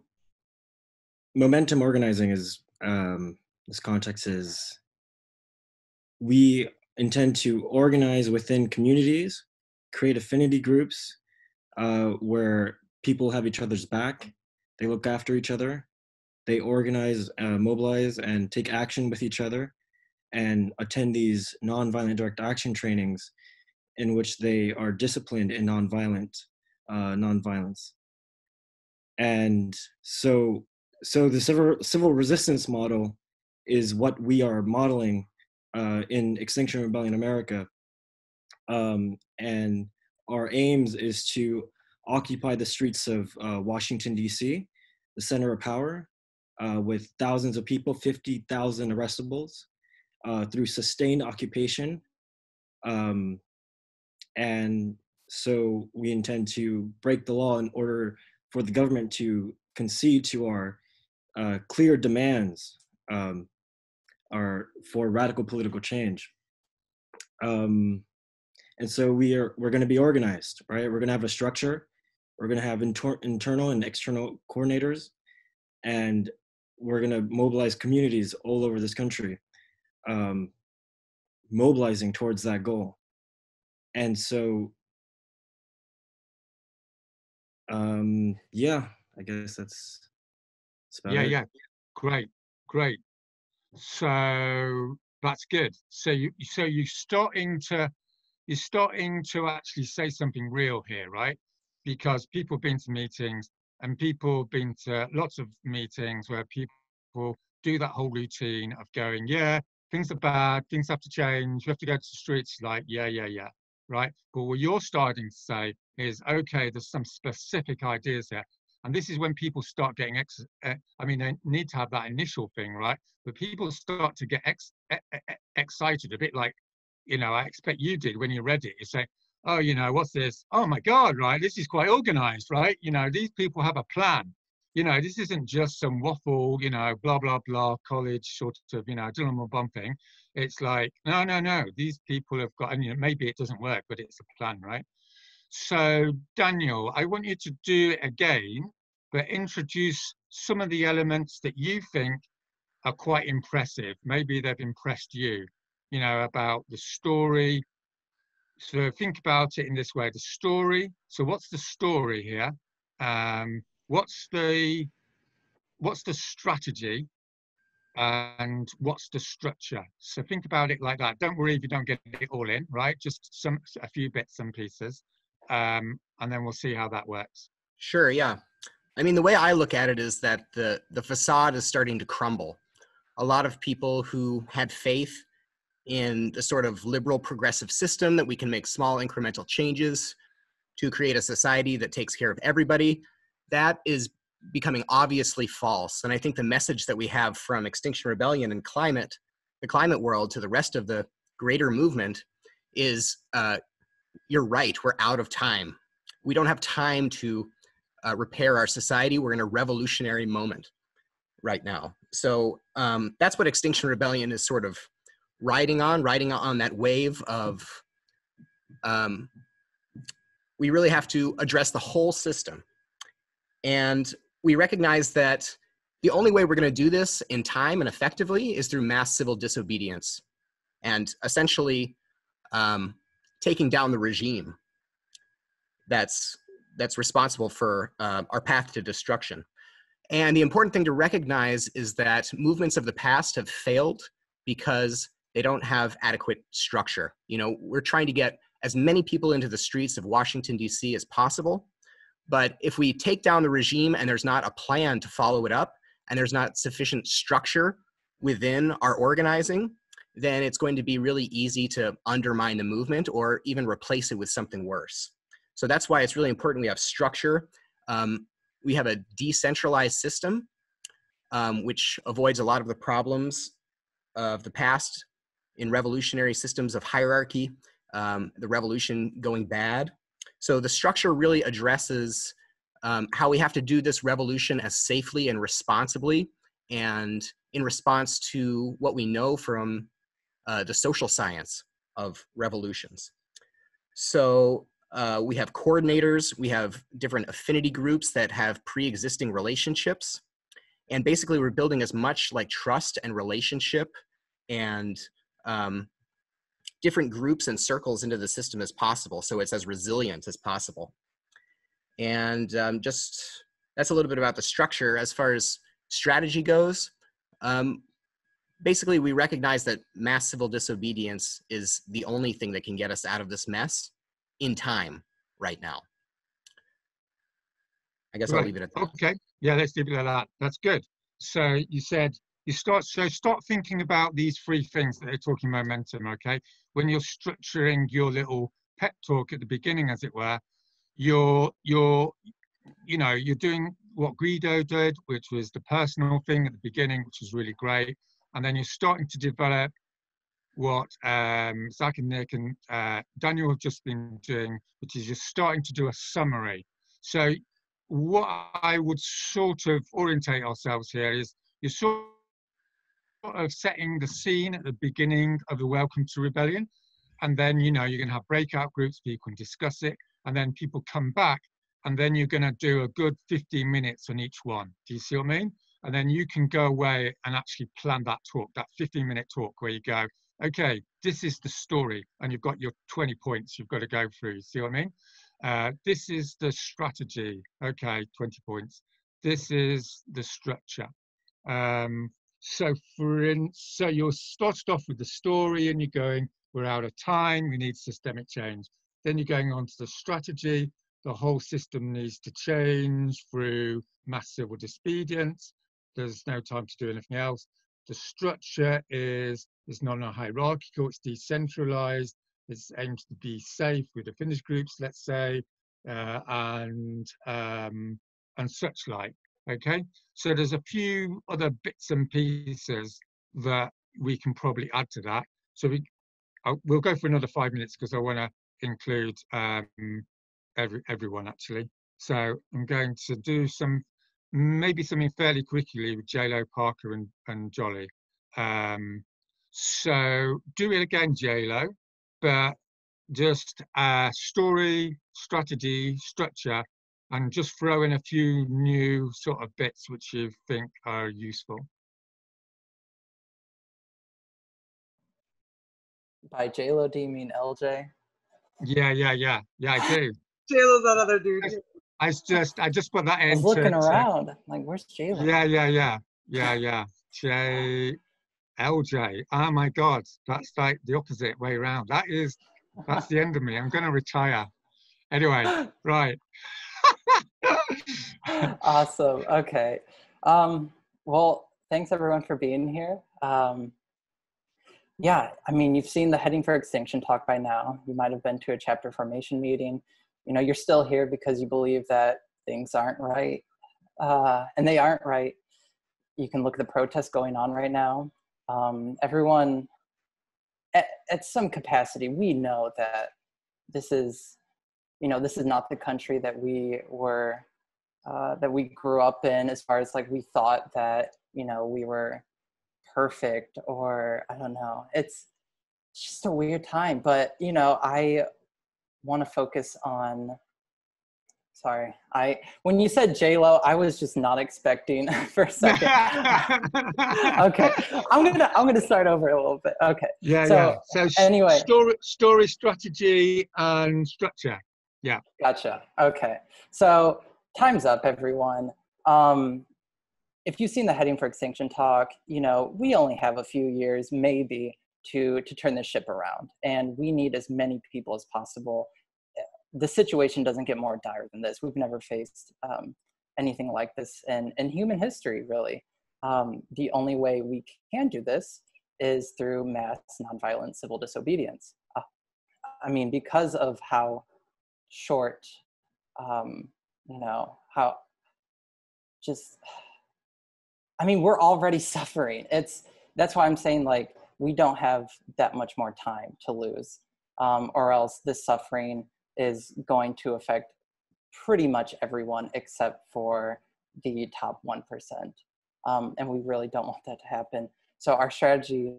momentum organizing is um, this context is we intend to organize within communities, create affinity groups uh, where people have each other's back, they look after each other, they organize, uh, mobilize, and take action with each other, and attend these nonviolent direct action trainings in which they are disciplined in nonviolent uh, nonviolence. And so, so the civil civil resistance model is what we are modeling uh, in Extinction Rebellion America. Um, and our aims is to occupy the streets of uh, Washington, D.C., the center of power, uh, with thousands of people, 50,000 arrestables, uh, through sustained occupation. Um, and so we intend to break the law in order for the government to concede to our uh, clear demands um, are for radical political change. Um, and so we are we're going to be organized, right? We're going to have a structure. We're going to have inter- internal and external coordinators, and we're going to mobilize communities all over this country, um, mobilizing towards that goal. And so, um, yeah, I guess that's.
That's yeah, yeah, great, great. So that's good. So you so you're starting to you're starting to actually say something real here, right? Because people have been to meetings and people have been to lots of meetings where people do that whole routine of going, yeah, things are bad, things have to change, we have to go to the streets, like, yeah, yeah, yeah, right? But what you're starting to say is, okay, there's some specific ideas here. And this is when people start getting, ex- uh, I mean, they need to have that initial thing, right? But people start to get ex- excited, a bit like, you know, I expect you did when you read it. You say, oh, you know, what's this? Oh my God, right? This is quite organized, right? You know, these people have a plan. You know, this isn't just some waffle, you know, blah, blah, blah, college sort of, you know, Dylan bumping. It's like, no, no, no, these people have got, and you know, maybe it doesn't work, but it's a plan, right? So, Daniel, I want you to do it again but introduce some of the elements that you think are quite impressive. Maybe they've impressed you, you know, about the story. So think about it in this way, the story. So what's the story here? Um, what's the what's the strategy and what's the structure so think about it like that don't worry if you don't get it all in right just some a few bits and pieces um, and then we'll see how that works
sure yeah I mean, the way I look at it is that the the facade is starting to crumble. A lot of people who had faith in the sort of liberal progressive system that we can make small incremental changes to create a society that takes care of everybody, that is becoming obviously false. And I think the message that we have from Extinction Rebellion and climate, the climate world, to the rest of the greater movement is uh, you're right, we're out of time. We don't have time to uh, repair our society. We're in a revolutionary moment right now. So um, that's what Extinction Rebellion is sort of riding on, riding on that wave of. Um, we really have to address the whole system. And we recognize that the only way we're going to do this in time and effectively is through mass civil disobedience and essentially um, taking down the regime that's that's responsible for uh, our path to destruction. And the important thing to recognize is that movements of the past have failed because they don't have adequate structure. You know, we're trying to get as many people into the streets of Washington, D.C. as possible. But if we take down the regime and there's not a plan to follow it up, and there's not sufficient structure within our organizing, then it's going to be really easy to undermine the movement or even replace it with something worse. So that's why it's really important we have structure. Um, we have a decentralized system, um, which avoids a lot of the problems of the past in revolutionary systems of hierarchy, um, the revolution going bad. So the structure really addresses um, how we have to do this revolution as safely and responsibly and in response to what we know from uh, the social science of revolutions. So uh, we have coordinators, we have different affinity groups that have pre-existing relationships. And basically we're building as much like trust and relationship and um, different groups and circles into the system as possible. So it's as resilient as possible. And um, just, that's a little bit about the structure. As far as strategy goes, um, basically we recognize that mass civil disobedience is the only thing that can get us out of this mess in time right now. I guess right. I'll leave it at that.
Okay. Yeah, let's leave it at that. That's good. So you said you start so start thinking about these three things that are talking momentum, okay? When you're structuring your little pep talk at the beginning, as it were, you're you're you know, you're doing what Guido did, which was the personal thing at the beginning, which was really great. And then you're starting to develop what um, Zach and Nick and uh, Daniel have just been doing, which is just starting to do a summary. So what I would sort of orientate ourselves here is you're sort of setting the scene at the beginning of the Welcome to Rebellion. And then, you know, you're going to have breakout groups, people can discuss it. And then people come back and then you're going to do a good 15 minutes on each one. Do you see what I mean? And then you can go away and actually plan that talk, that 15 minute talk where you go, okay, this is the story, and you've got your 20 points you've got to go through. See what I mean? Uh, this is the strategy. Okay, 20 points. This is the structure. Um, so for in, so you're started off with the story, and you're going, we're out of time. We need systemic change. Then you're going on to the strategy. The whole system needs to change through mass civil disobedience. There's no time to do anything else. The structure is it's non-hierarchical, it's decentralized, it's aimed to be safe with affinity groups, let's say, uh, and um, and such like. Okay, so there's a few other bits and pieces that we can probably add to that. So we I'll, we'll go for another five minutes because I want to include um, every everyone actually. So I'm going to do some maybe something fairly quickly with JLo, Parker, and, and Jolly. Um, so do it again, JLo, but just a story, strategy, structure, and just throw in a few new sort of bits which you think are useful.
By JLo, do you mean LJ?
Yeah, yeah, yeah, yeah, I do.
JLo's that other dude.
I just I just put that in.
I was looking to, around. To, like, where's Jalen?
Yeah, yeah, yeah, yeah, yeah. J LJ. Oh my God, that's like the opposite way around. That is that's the end of me. I'm gonna retire. Anyway, right.
awesome. Okay. Um, well, thanks everyone for being here. Um, yeah, I mean, you've seen the Heading for Extinction talk by now. You might have been to a chapter formation meeting. You know, you're still here because you believe that things aren't right, uh, and they aren't right. You can look at the protests going on right now. Um, everyone, at, at some capacity, we know that this is, you know, this is not the country that we were, uh, that we grew up in. As far as like we thought that, you know, we were perfect or I don't know. It's, it's just a weird time. But you know, I want to focus on. Sorry, I when you said J Lo, I was just not expecting for a second. okay, I'm gonna I'm gonna start over a little bit. Okay.
Yeah,
So,
yeah. So
anyway.
story, story, strategy, and structure. Yeah.
Gotcha. Okay. So time's up, everyone. Um, if you've seen the heading for extinction talk, you know we only have a few years, maybe, to to turn this ship around, and we need as many people as possible. The situation doesn't get more dire than this. We've never faced um, anything like this in in human history, really. Um, the only way we can do this is through mass nonviolent civil disobedience. Uh, I mean, because of how short um you know how just i mean we're already suffering it's that's why i'm saying like we don't have that much more time to lose um, or else this suffering is going to affect pretty much everyone except for the top 1% um, and we really don't want that to happen. So our strategy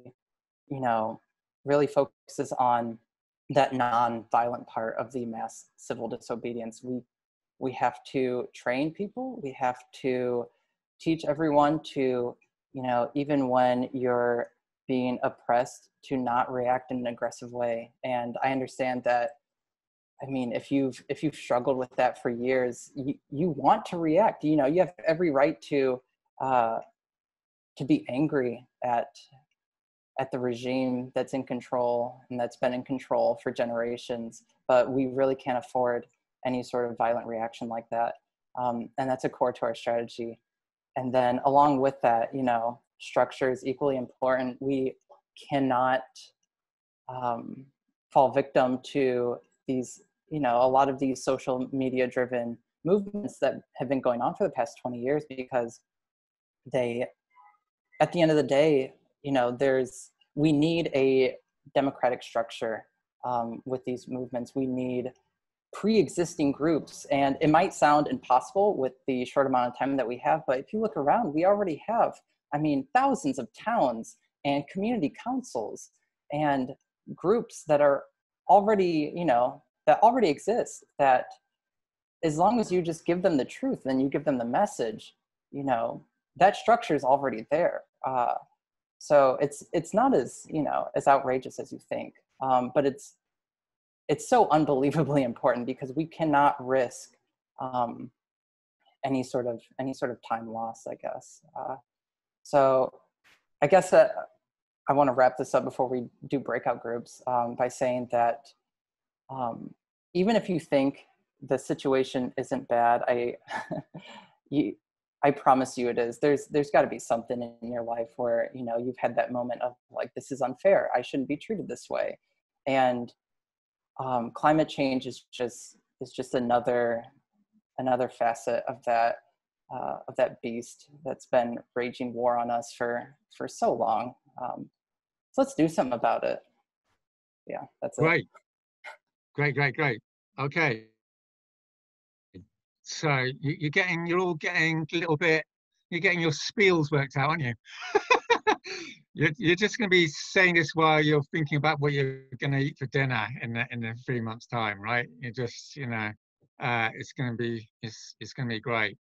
you know really focuses on that non-violent part of the mass civil disobedience. We we have to train people. We have to teach everyone to you know even when you're being oppressed to not react in an aggressive way. And i understand that i mean if you've if you've struggled with that for years you, you want to react. You know you have every right to uh to be angry at at the regime that's in control and that's been in control for generations but we really can't afford any sort of violent reaction like that. Um, and that's a core to our strategy. And then along with that you know structure is equally important. We cannot um, fall victim to these you know a lot of these social media driven movements that have been going on for the past 20 years because they at the end of the day you know there's we need a democratic structure um, with these movements. We need pre-existing groups. And it might sound impossible with the short amount of time that we have but if you look around we already have i mean thousands of towns and community councils and groups that are already you know that already exist that as long as you just give them the truth and you give them the message you know that structure is already there. Uh, so it's it's not as you know as outrageous as you think. Um, but it's it's so unbelievably important because we cannot risk um, any sort of any sort of time loss i guess. Uh, so i guess that i want to wrap this up before we do breakout groups um, by saying that um, even if you think the situation isn't bad i you I promise you it is. There's there's got to be something in your life where you know you've had that moment of like this is unfair. I shouldn't be treated this way, and um, climate change is just is just another another facet of that uh, of that beast that's been raging war on us for for so long. Um, so let's do something about it. Yeah, that's it.
Great. Great, great, great. Okay. So you, you're getting, you're all getting a little bit, you're getting your spiels worked out, aren't you? you're, you're just going to be saying this while you're thinking about what you're going to eat for dinner in the, in the three months time, right? You're just, you know, uh, it's going to be, it's, it's going to be great.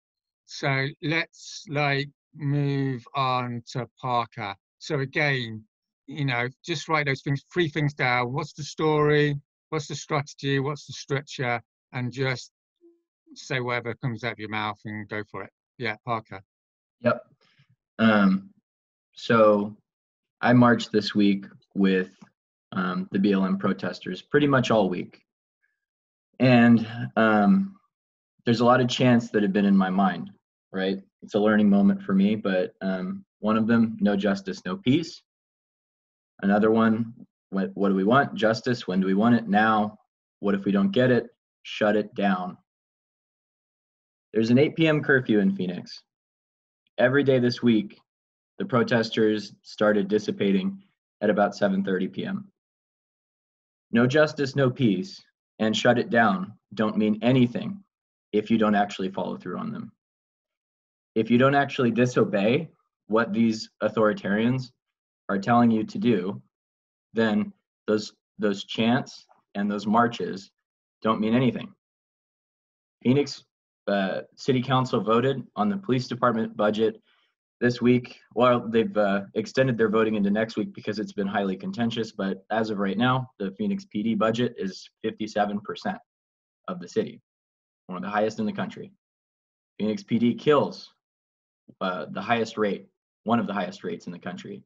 So let's like move on to Parker. So again, you know, just write those things, three things down. What's the story? What's the strategy? What's the structure? And just say whatever comes out of your mouth and go for it. Yeah, Parker.
Yep. Um, so I marched this week with um, the BLM protesters pretty much all week. And um, there's a lot of chants that have been in my mind, right? It's a learning moment for me, but um, one of them, no justice, no peace. Another one, what, what do we want? Justice. When do we want it? Now. What if we don't get it? Shut it down. There's an 8 p.m. curfew in Phoenix. Every day this week, the protesters started dissipating at about 7:30 p.m. No justice, no peace, and shut it down don't mean anything if you don't actually follow through on them. If you don't actually disobey what these authoritarians are telling you to do, then those those chants and those marches don't mean anything. Phoenix uh, City Council voted on the police department budget this week. Well, they've uh, extended their voting into next week because it's been highly contentious. But as of right now, the Phoenix PD budget is 57% of the city, one of the highest in the country. Phoenix PD kills uh, the highest rate, one of the highest rates in the country.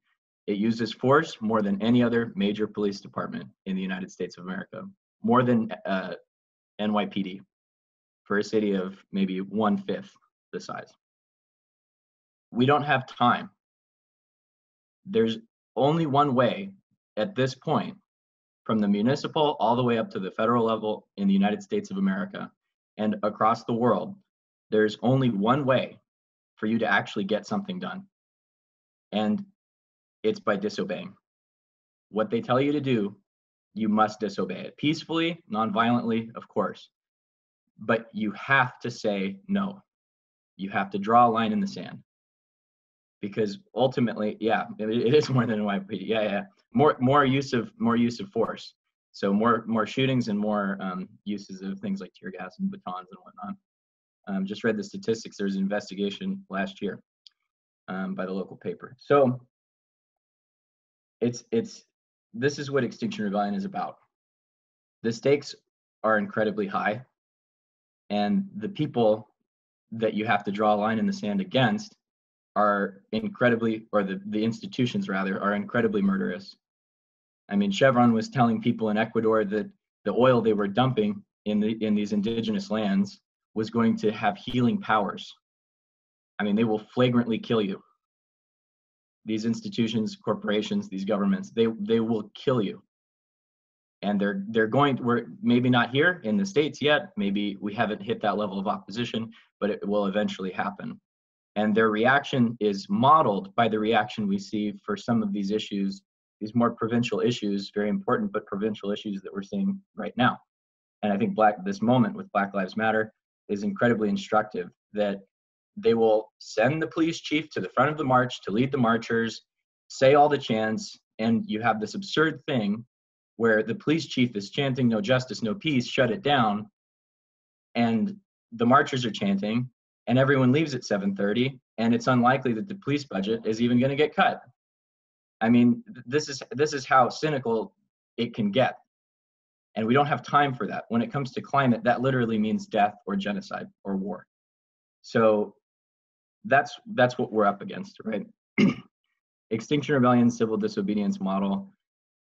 It uses force more than any other major police department in the United States of America, more than uh, NYPD for a city of maybe one fifth the size. We don't have time. There's only one way at this point, from the municipal all the way up to the federal level in the United States of America and across the world, there's only one way for you to actually get something done. And it's by disobeying. What they tell you to do, you must disobey it peacefully, non-violently, of course. But you have to say no. You have to draw a line in the sand. Because ultimately, yeah, it, it is more than a. Yeah, yeah. More more use of more use of force. So more more shootings and more um, uses of things like tear gas and batons and whatnot. Um, just read the statistics. There was an investigation last year um, by the local paper. So it's it's this is what Extinction Rebellion is about. The stakes are incredibly high, and the people that you have to draw a line in the sand against are incredibly, or the, the institutions rather, are incredibly murderous. I mean, Chevron was telling people in Ecuador that the oil they were dumping in the in these indigenous lands was going to have healing powers. I mean, they will flagrantly kill you these institutions, corporations, these governments, they they will kill you. And they're they're going to, we're maybe not here in the states yet, maybe we haven't hit that level of opposition, but it will eventually happen. And their reaction is modeled by the reaction we see for some of these issues, these more provincial issues, very important but provincial issues that we're seeing right now. And I think black this moment with Black Lives Matter is incredibly instructive that they will send the police chief to the front of the march to lead the marchers, say all the chants, and you have this absurd thing where the police chief is chanting no justice, no peace, shut it down, and the marchers are chanting, and everyone leaves at 7:30, and it's unlikely that the police budget is even going to get cut. I mean, this is this is how cynical it can get. And we don't have time for that. When it comes to climate, that literally means death or genocide or war. So that's that's what we're up against, right? Extinction Rebellion civil disobedience model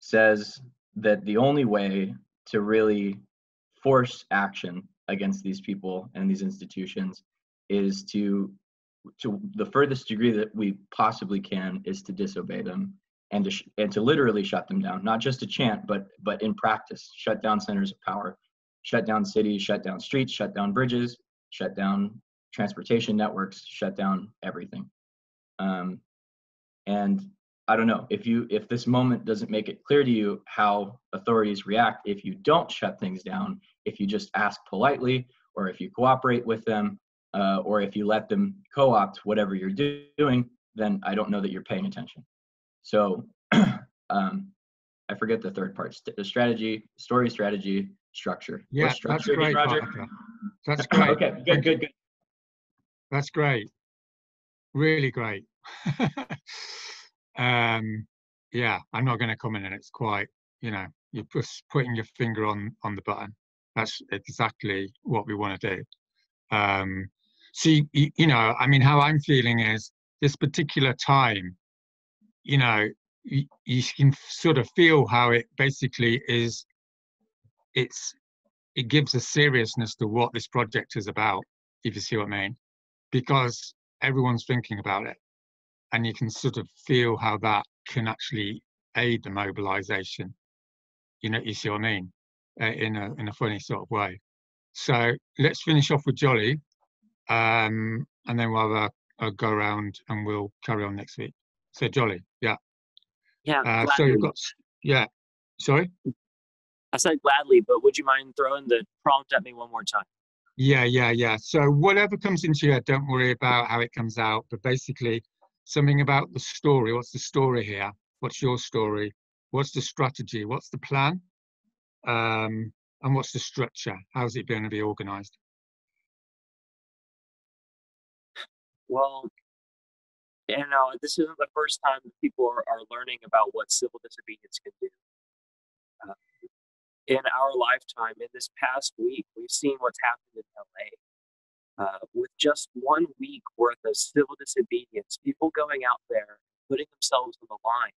says that the only way to really force action against these people and these institutions is to to the furthest degree that we possibly can is to disobey them and to sh- and to literally shut them down not just to chant but but in practice shut down centers of power shut down cities shut down streets shut down bridges shut down transportation networks shut down everything. Um, and i don't know if you if this moment doesn't make it clear to you how authorities react if you don't shut things down if you just ask politely or if you cooperate with them uh, or if you let them co-opt whatever you're do- doing then i don't know that you're paying attention. So um, i forget the third part St- strategy story strategy structure.
Yeah
structure
that's great
roger?
That's great.
Okay good good good
That's great. Really great. um, yeah, I'm not going to comment it. It's quite, you know, you're just putting your finger on on the button. That's exactly what we want to do. Um, see, you, you know, I mean, how I'm feeling is this particular time, you know, you, you can sort of feel how it basically is. It's it gives a seriousness to what this project is about, if you see what I mean, because everyone's thinking about it. And you can sort of feel how that can actually aid the mobilization. You know, you see what I mean? Uh, in a in a funny sort of way. So let's finish off with Jolly, um, and then we'll have a, a, go around and we'll carry on next week. So Jolly, yeah.
Yeah.
Uh, so you've got, yeah. Sorry.
I said gladly, but would you mind throwing the prompt at me one more time?
Yeah, yeah, yeah. So whatever comes into your head, don't worry about how it comes out. But basically, something about the story. What's the story here? What's your story? What's the strategy? What's the plan? Um, and what's the structure? How's it going to be organized?
Well, you know, this isn't the first time that people are, are learning about what civil disobedience can do. Uh, in our lifetime, in this past week, we've seen what's happened in LA. Uh, with just one week worth of civil disobedience, people going out there, putting themselves on the line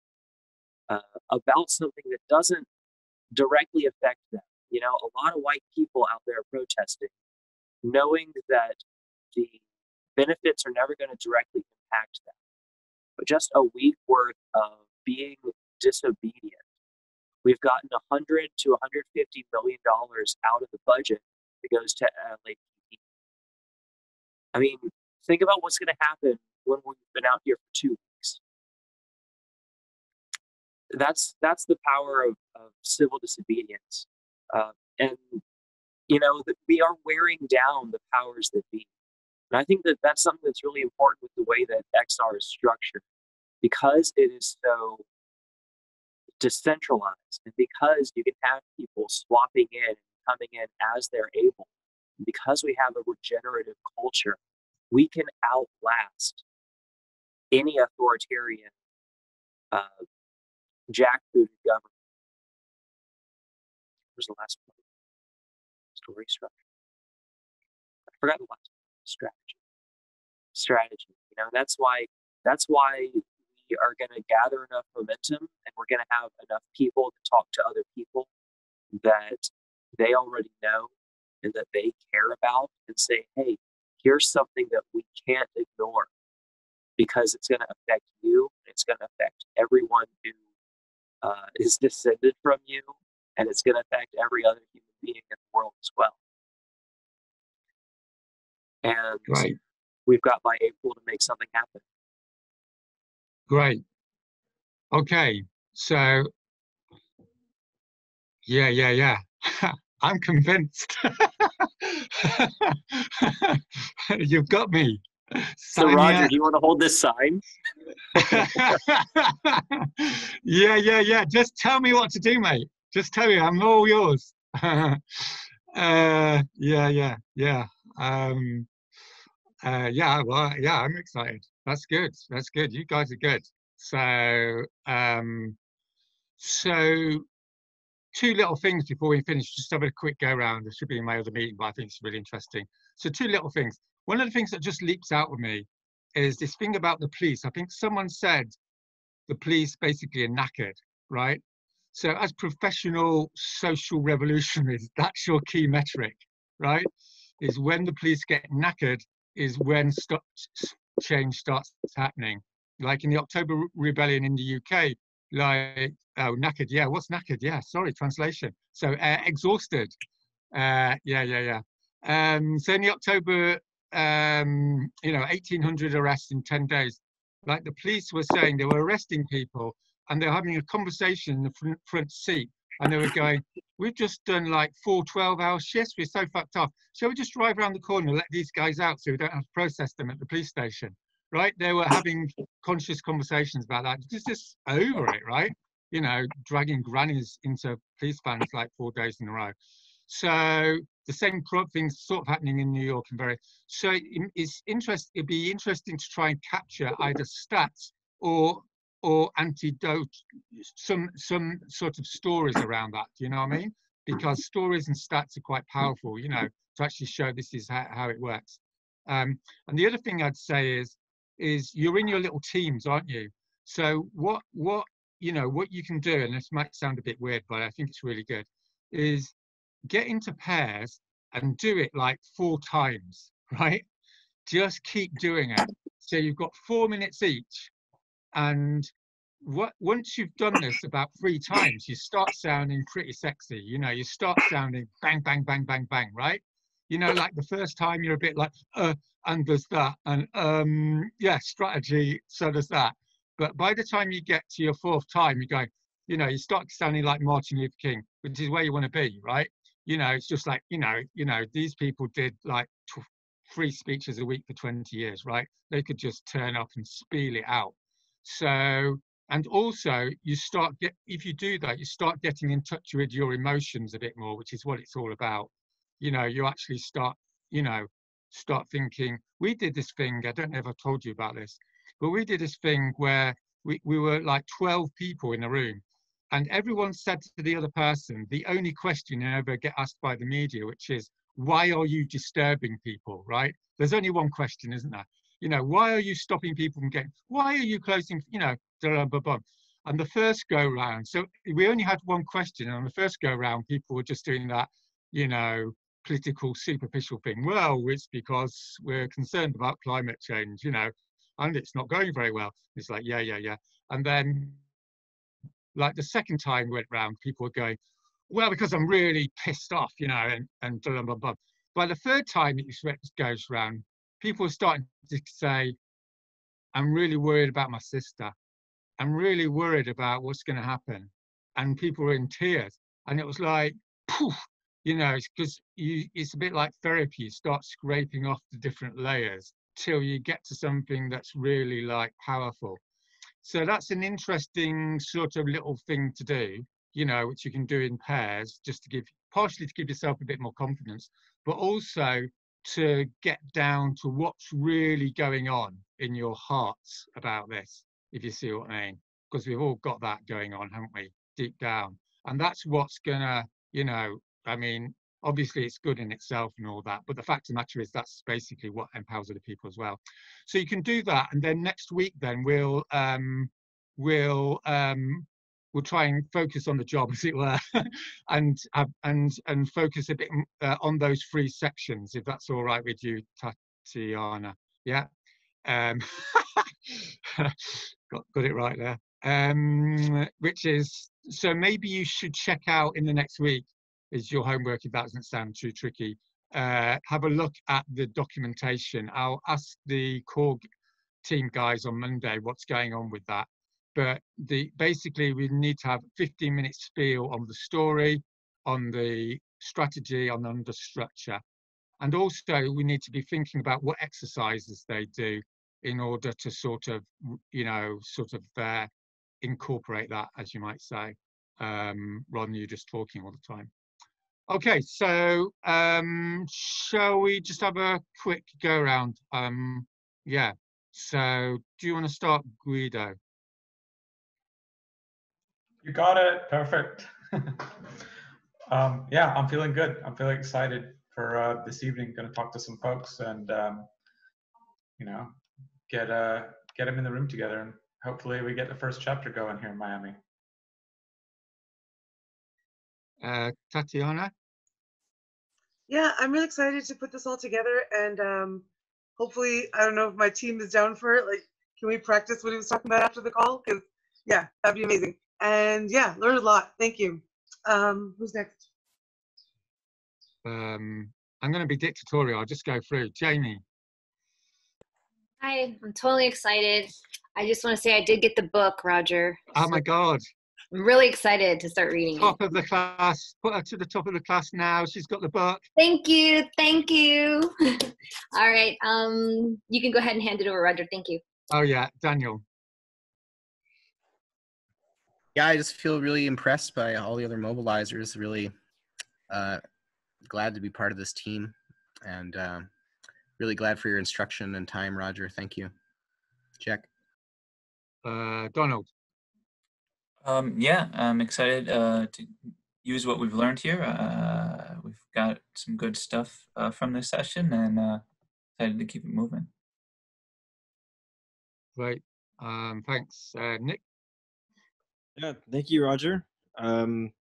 uh, about something that doesn't directly affect them. You know, a lot of white people out there protesting, knowing that the benefits are never going to directly impact them. But just a week worth of being disobedient, we've gotten 100 to 150 million dollars out of the budget that goes to LAPD. I mean, think about what's going to happen when we've been out here for two weeks. That's that's the power of, of civil disobedience, uh, and you know that we are wearing down the powers that be. And I think that that's something that's really important with the way that XR is structured, because it is so decentralized, and because you can have people swapping in, coming in as they're able. Because we have a regenerative culture, we can outlast any authoritarian uh, jackbooted government. Where's the last one? Story structure. I forgot the last one. Strategy. Strategy. You know, that's why that's why are going to gather enough momentum and we're going to have enough people to talk to other people that they already know and that they care about and say, hey, here's something that we can't ignore because it's going to affect you. It's going to affect everyone who uh, is descended from you, and it's going to affect every other human being in the world as well. And
Right.
we've got by April to make something happen.
Great. Okay. So, yeah, yeah, yeah. I'm convinced. You've got me.
So,
Sign
Roger, do you want to hold this sign?
yeah, yeah, yeah. Just tell me what to do, mate. Just tell me. I'm all yours. uh, yeah, yeah, yeah. Um, uh, yeah, well, yeah, I'm excited. That's good. That's good. You guys are good. So, um, so two little things before we finish. Just have a quick go round. This should be in my other meeting, but I think it's really interesting. So, two little things. One of the things that just leaps out with me is this thing about the police. I think someone said the police basically are knackered, right? So, as professional social revolutionaries, that's your key metric, right? Is when the police get knackered, is when st- change starts happening. Like in the October Rebellion in the UK, like oh knackered, yeah. What's knackered? Yeah, sorry, translation. So uh, exhausted. Uh, yeah, yeah, yeah. Um, so in the October, um, you know, 1,800 arrests in 10 days. Like the police were saying, they were arresting people and they were having a conversation in the front, front seat and they were going, we've just done like four 12 hour shifts. We're so fucked off. Shall we just drive around the corner and let these guys out so we don't have to process them at the police station? Right? They were having conscious conversations about that. Just, just over it, right? You know, dragging grannies into police vans like four days in a row. So the same things sort of happening in New York and very. So it's interest. It'd be interesting to try and capture either stats or or antidote some some sort of stories around that. Do you know what I mean? Because stories and stats are quite powerful. You know, to actually show this is how, how it works. Um, and the other thing I'd say is is you're in your little teams, aren't you? So what what you know what you can do, and this might sound a bit weird, but I think it's really good, is get into pairs and do it like four times, right? Just keep doing it. So you've got four minutes each. And what once you've done this about three times, you start sounding pretty sexy. You know, you start sounding bang, bang, bang, bang, bang, right? You know, like the first time you're a bit like, uh, and there's that, and um, yeah, strategy, so does that. But by the time you get to your fourth time, you're going, you know, you start sounding like Martin Luther King, which is where you want to be, right? You know, it's just like, you know, you know, these people did like three speeches a week for 20 years, right? They could just turn up and spiel it out. So, and also you start get if you do that, you start getting in touch with your emotions a bit more, which is what it's all about. You know, you actually start, you know, start thinking. We did this thing. I don't know if I told you about this, but we did this thing where we, we were like 12 people in a room and everyone said to the other person the only question you ever get asked by the media which is why are you disturbing people right there's only one question isn't there you know why are you stopping people from getting why are you closing you know blah, blah, blah. and the first go round so we only had one question and on the first go round people were just doing that you know political superficial thing well it's because we're concerned about climate change you know and it's not going very well it's like yeah yeah yeah and then like the second time went round, people were going, well, because I'm really pissed off, you know, and, and blah, blah, blah. By the third time it goes round, people are starting to say, I'm really worried about my sister. I'm really worried about what's going to happen. And people were in tears. And it was like, poof, you know, it's because you, it's a bit like therapy. You start scraping off the different layers till you get to something that's really like powerful. So that's an interesting sort of little thing to do, you know, which you can do in pairs just to give, partially to give yourself a bit more confidence, but also to get down to what's really going on in your hearts about this, if you see what I mean. Because we've all got that going on, haven't we, deep down? And that's what's gonna, you know, I mean, obviously it's good in itself and all that but the fact of the matter is that's basically what empowers other people as well so you can do that and then next week then we'll um we'll um we'll try and focus on the job as it were and uh, and and focus a bit uh, on those three sections if that's all right with you tatiana yeah um got got it right there um which is so maybe you should check out in the next week is your homework if that doesn't sound too tricky. Uh, have a look at the documentation. I'll ask the core team guys on Monday what's going on with that. But the basically we need to have 15 minutes spiel on the story, on the strategy, on the structure. And also we need to be thinking about what exercises they do in order to sort of, you know, sort of uh, incorporate that, as you might say, um, rather than you just talking all the time. Okay, so um, shall we just have a quick go around? Um, yeah, so do you want to start, Guido?
You got it, perfect. um, yeah, I'm feeling good. I'm feeling excited for uh, this evening. Going to talk to some folks and, um, you know, get uh, get them in the room together, and hopefully we get the first chapter going here in Miami.
Uh, Tatiana?
Yeah, I'm really excited to put this all together and um, hopefully, I don't know if my team is down for it. Like, can we practice what he was talking about after the call? Because, yeah, that'd be amazing. And yeah, learned a lot. Thank you. Um, who's next?
Um, I'm going to be dictatorial. I'll just go through. Jamie.
Hi, I'm totally excited. I just want to say I did get the book, Roger.
Oh my God.
I'm really excited to start reading
top it. of the class. Put her to the top of the class now. She's got the book.
Thank you. Thank you. All right. Um, you can go ahead and hand it over, Roger. Thank you.
Oh yeah, Daniel.
Yeah, I just feel really impressed by all the other mobilizers. Really uh, glad to be part of this team, and uh, really glad for your instruction and time, Roger. Thank you. Check.
Uh, Donald.
Um, yeah, I'm excited uh, to use what we've learned here. Uh, we've got some good stuff uh, from this session and uh, excited to keep it moving.
Great. Um, thanks. Uh, Nick?
Yeah, thank you, Roger. Um,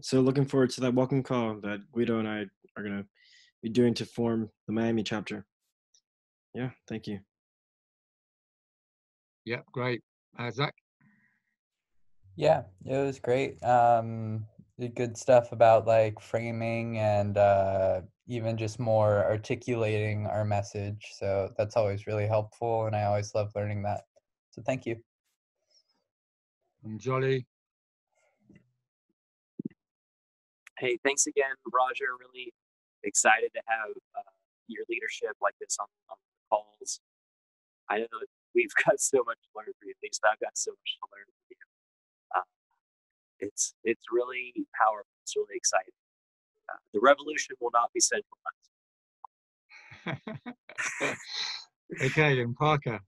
so looking forward to that welcome call that Guido and I are gonna be doing to form the Miami chapter. Yeah, thank you.
Yeah, great. Uh, Zach?
Yeah, it was great. Um, good stuff about like framing and uh, even just more articulating our message. So that's always really helpful, and I always love learning that. So thank you.
And Jolly?
Hey, thanks again, Roger. Really excited to have uh, your leadership like this on, on the calls. I know that we've got so much to learn from you. At least I've got so much to learn from you. Uh, it's it's really powerful. It's really exciting. Uh, the revolution will not be centralized.
okay, and Parker.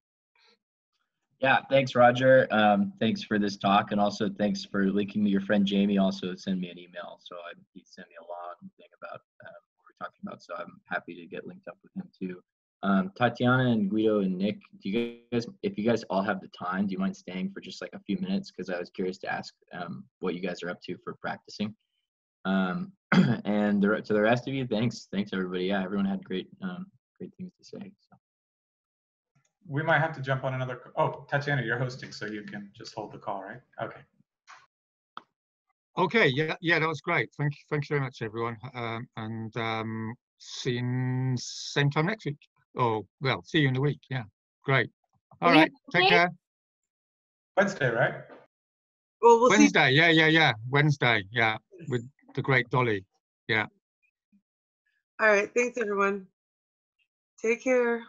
Yeah, thanks, Roger. Um, thanks for this talk, and also thanks for linking me. Your friend Jamie also sent me an email, so I, he sent me a long thing about um, what we're talking about. So I'm happy to get linked up with him too. Um, Tatiana and Guido and Nick, do you guys, if you guys all have the time, do you mind staying for just like a few minutes? Because I was curious to ask um, what you guys are up to for practicing. Um, and the, to the rest of you, thanks, thanks everybody. Yeah, everyone had great, um, great things to say. So.
We might have to jump on another. Oh, Tatiana, you're hosting, so you can just hold the call, right? Okay.
Okay, yeah, yeah, that was great. Thank you, thank you very much, everyone. Um, and um, see you same time next week. Oh, well, see you in a week. Yeah, great. All right, take care.
Wednesday, right?
Well, we'll see.
Wednesday, yeah, yeah, yeah. Wednesday, yeah, with the great Dolly. Yeah.
All right. Thanks, everyone. Take care.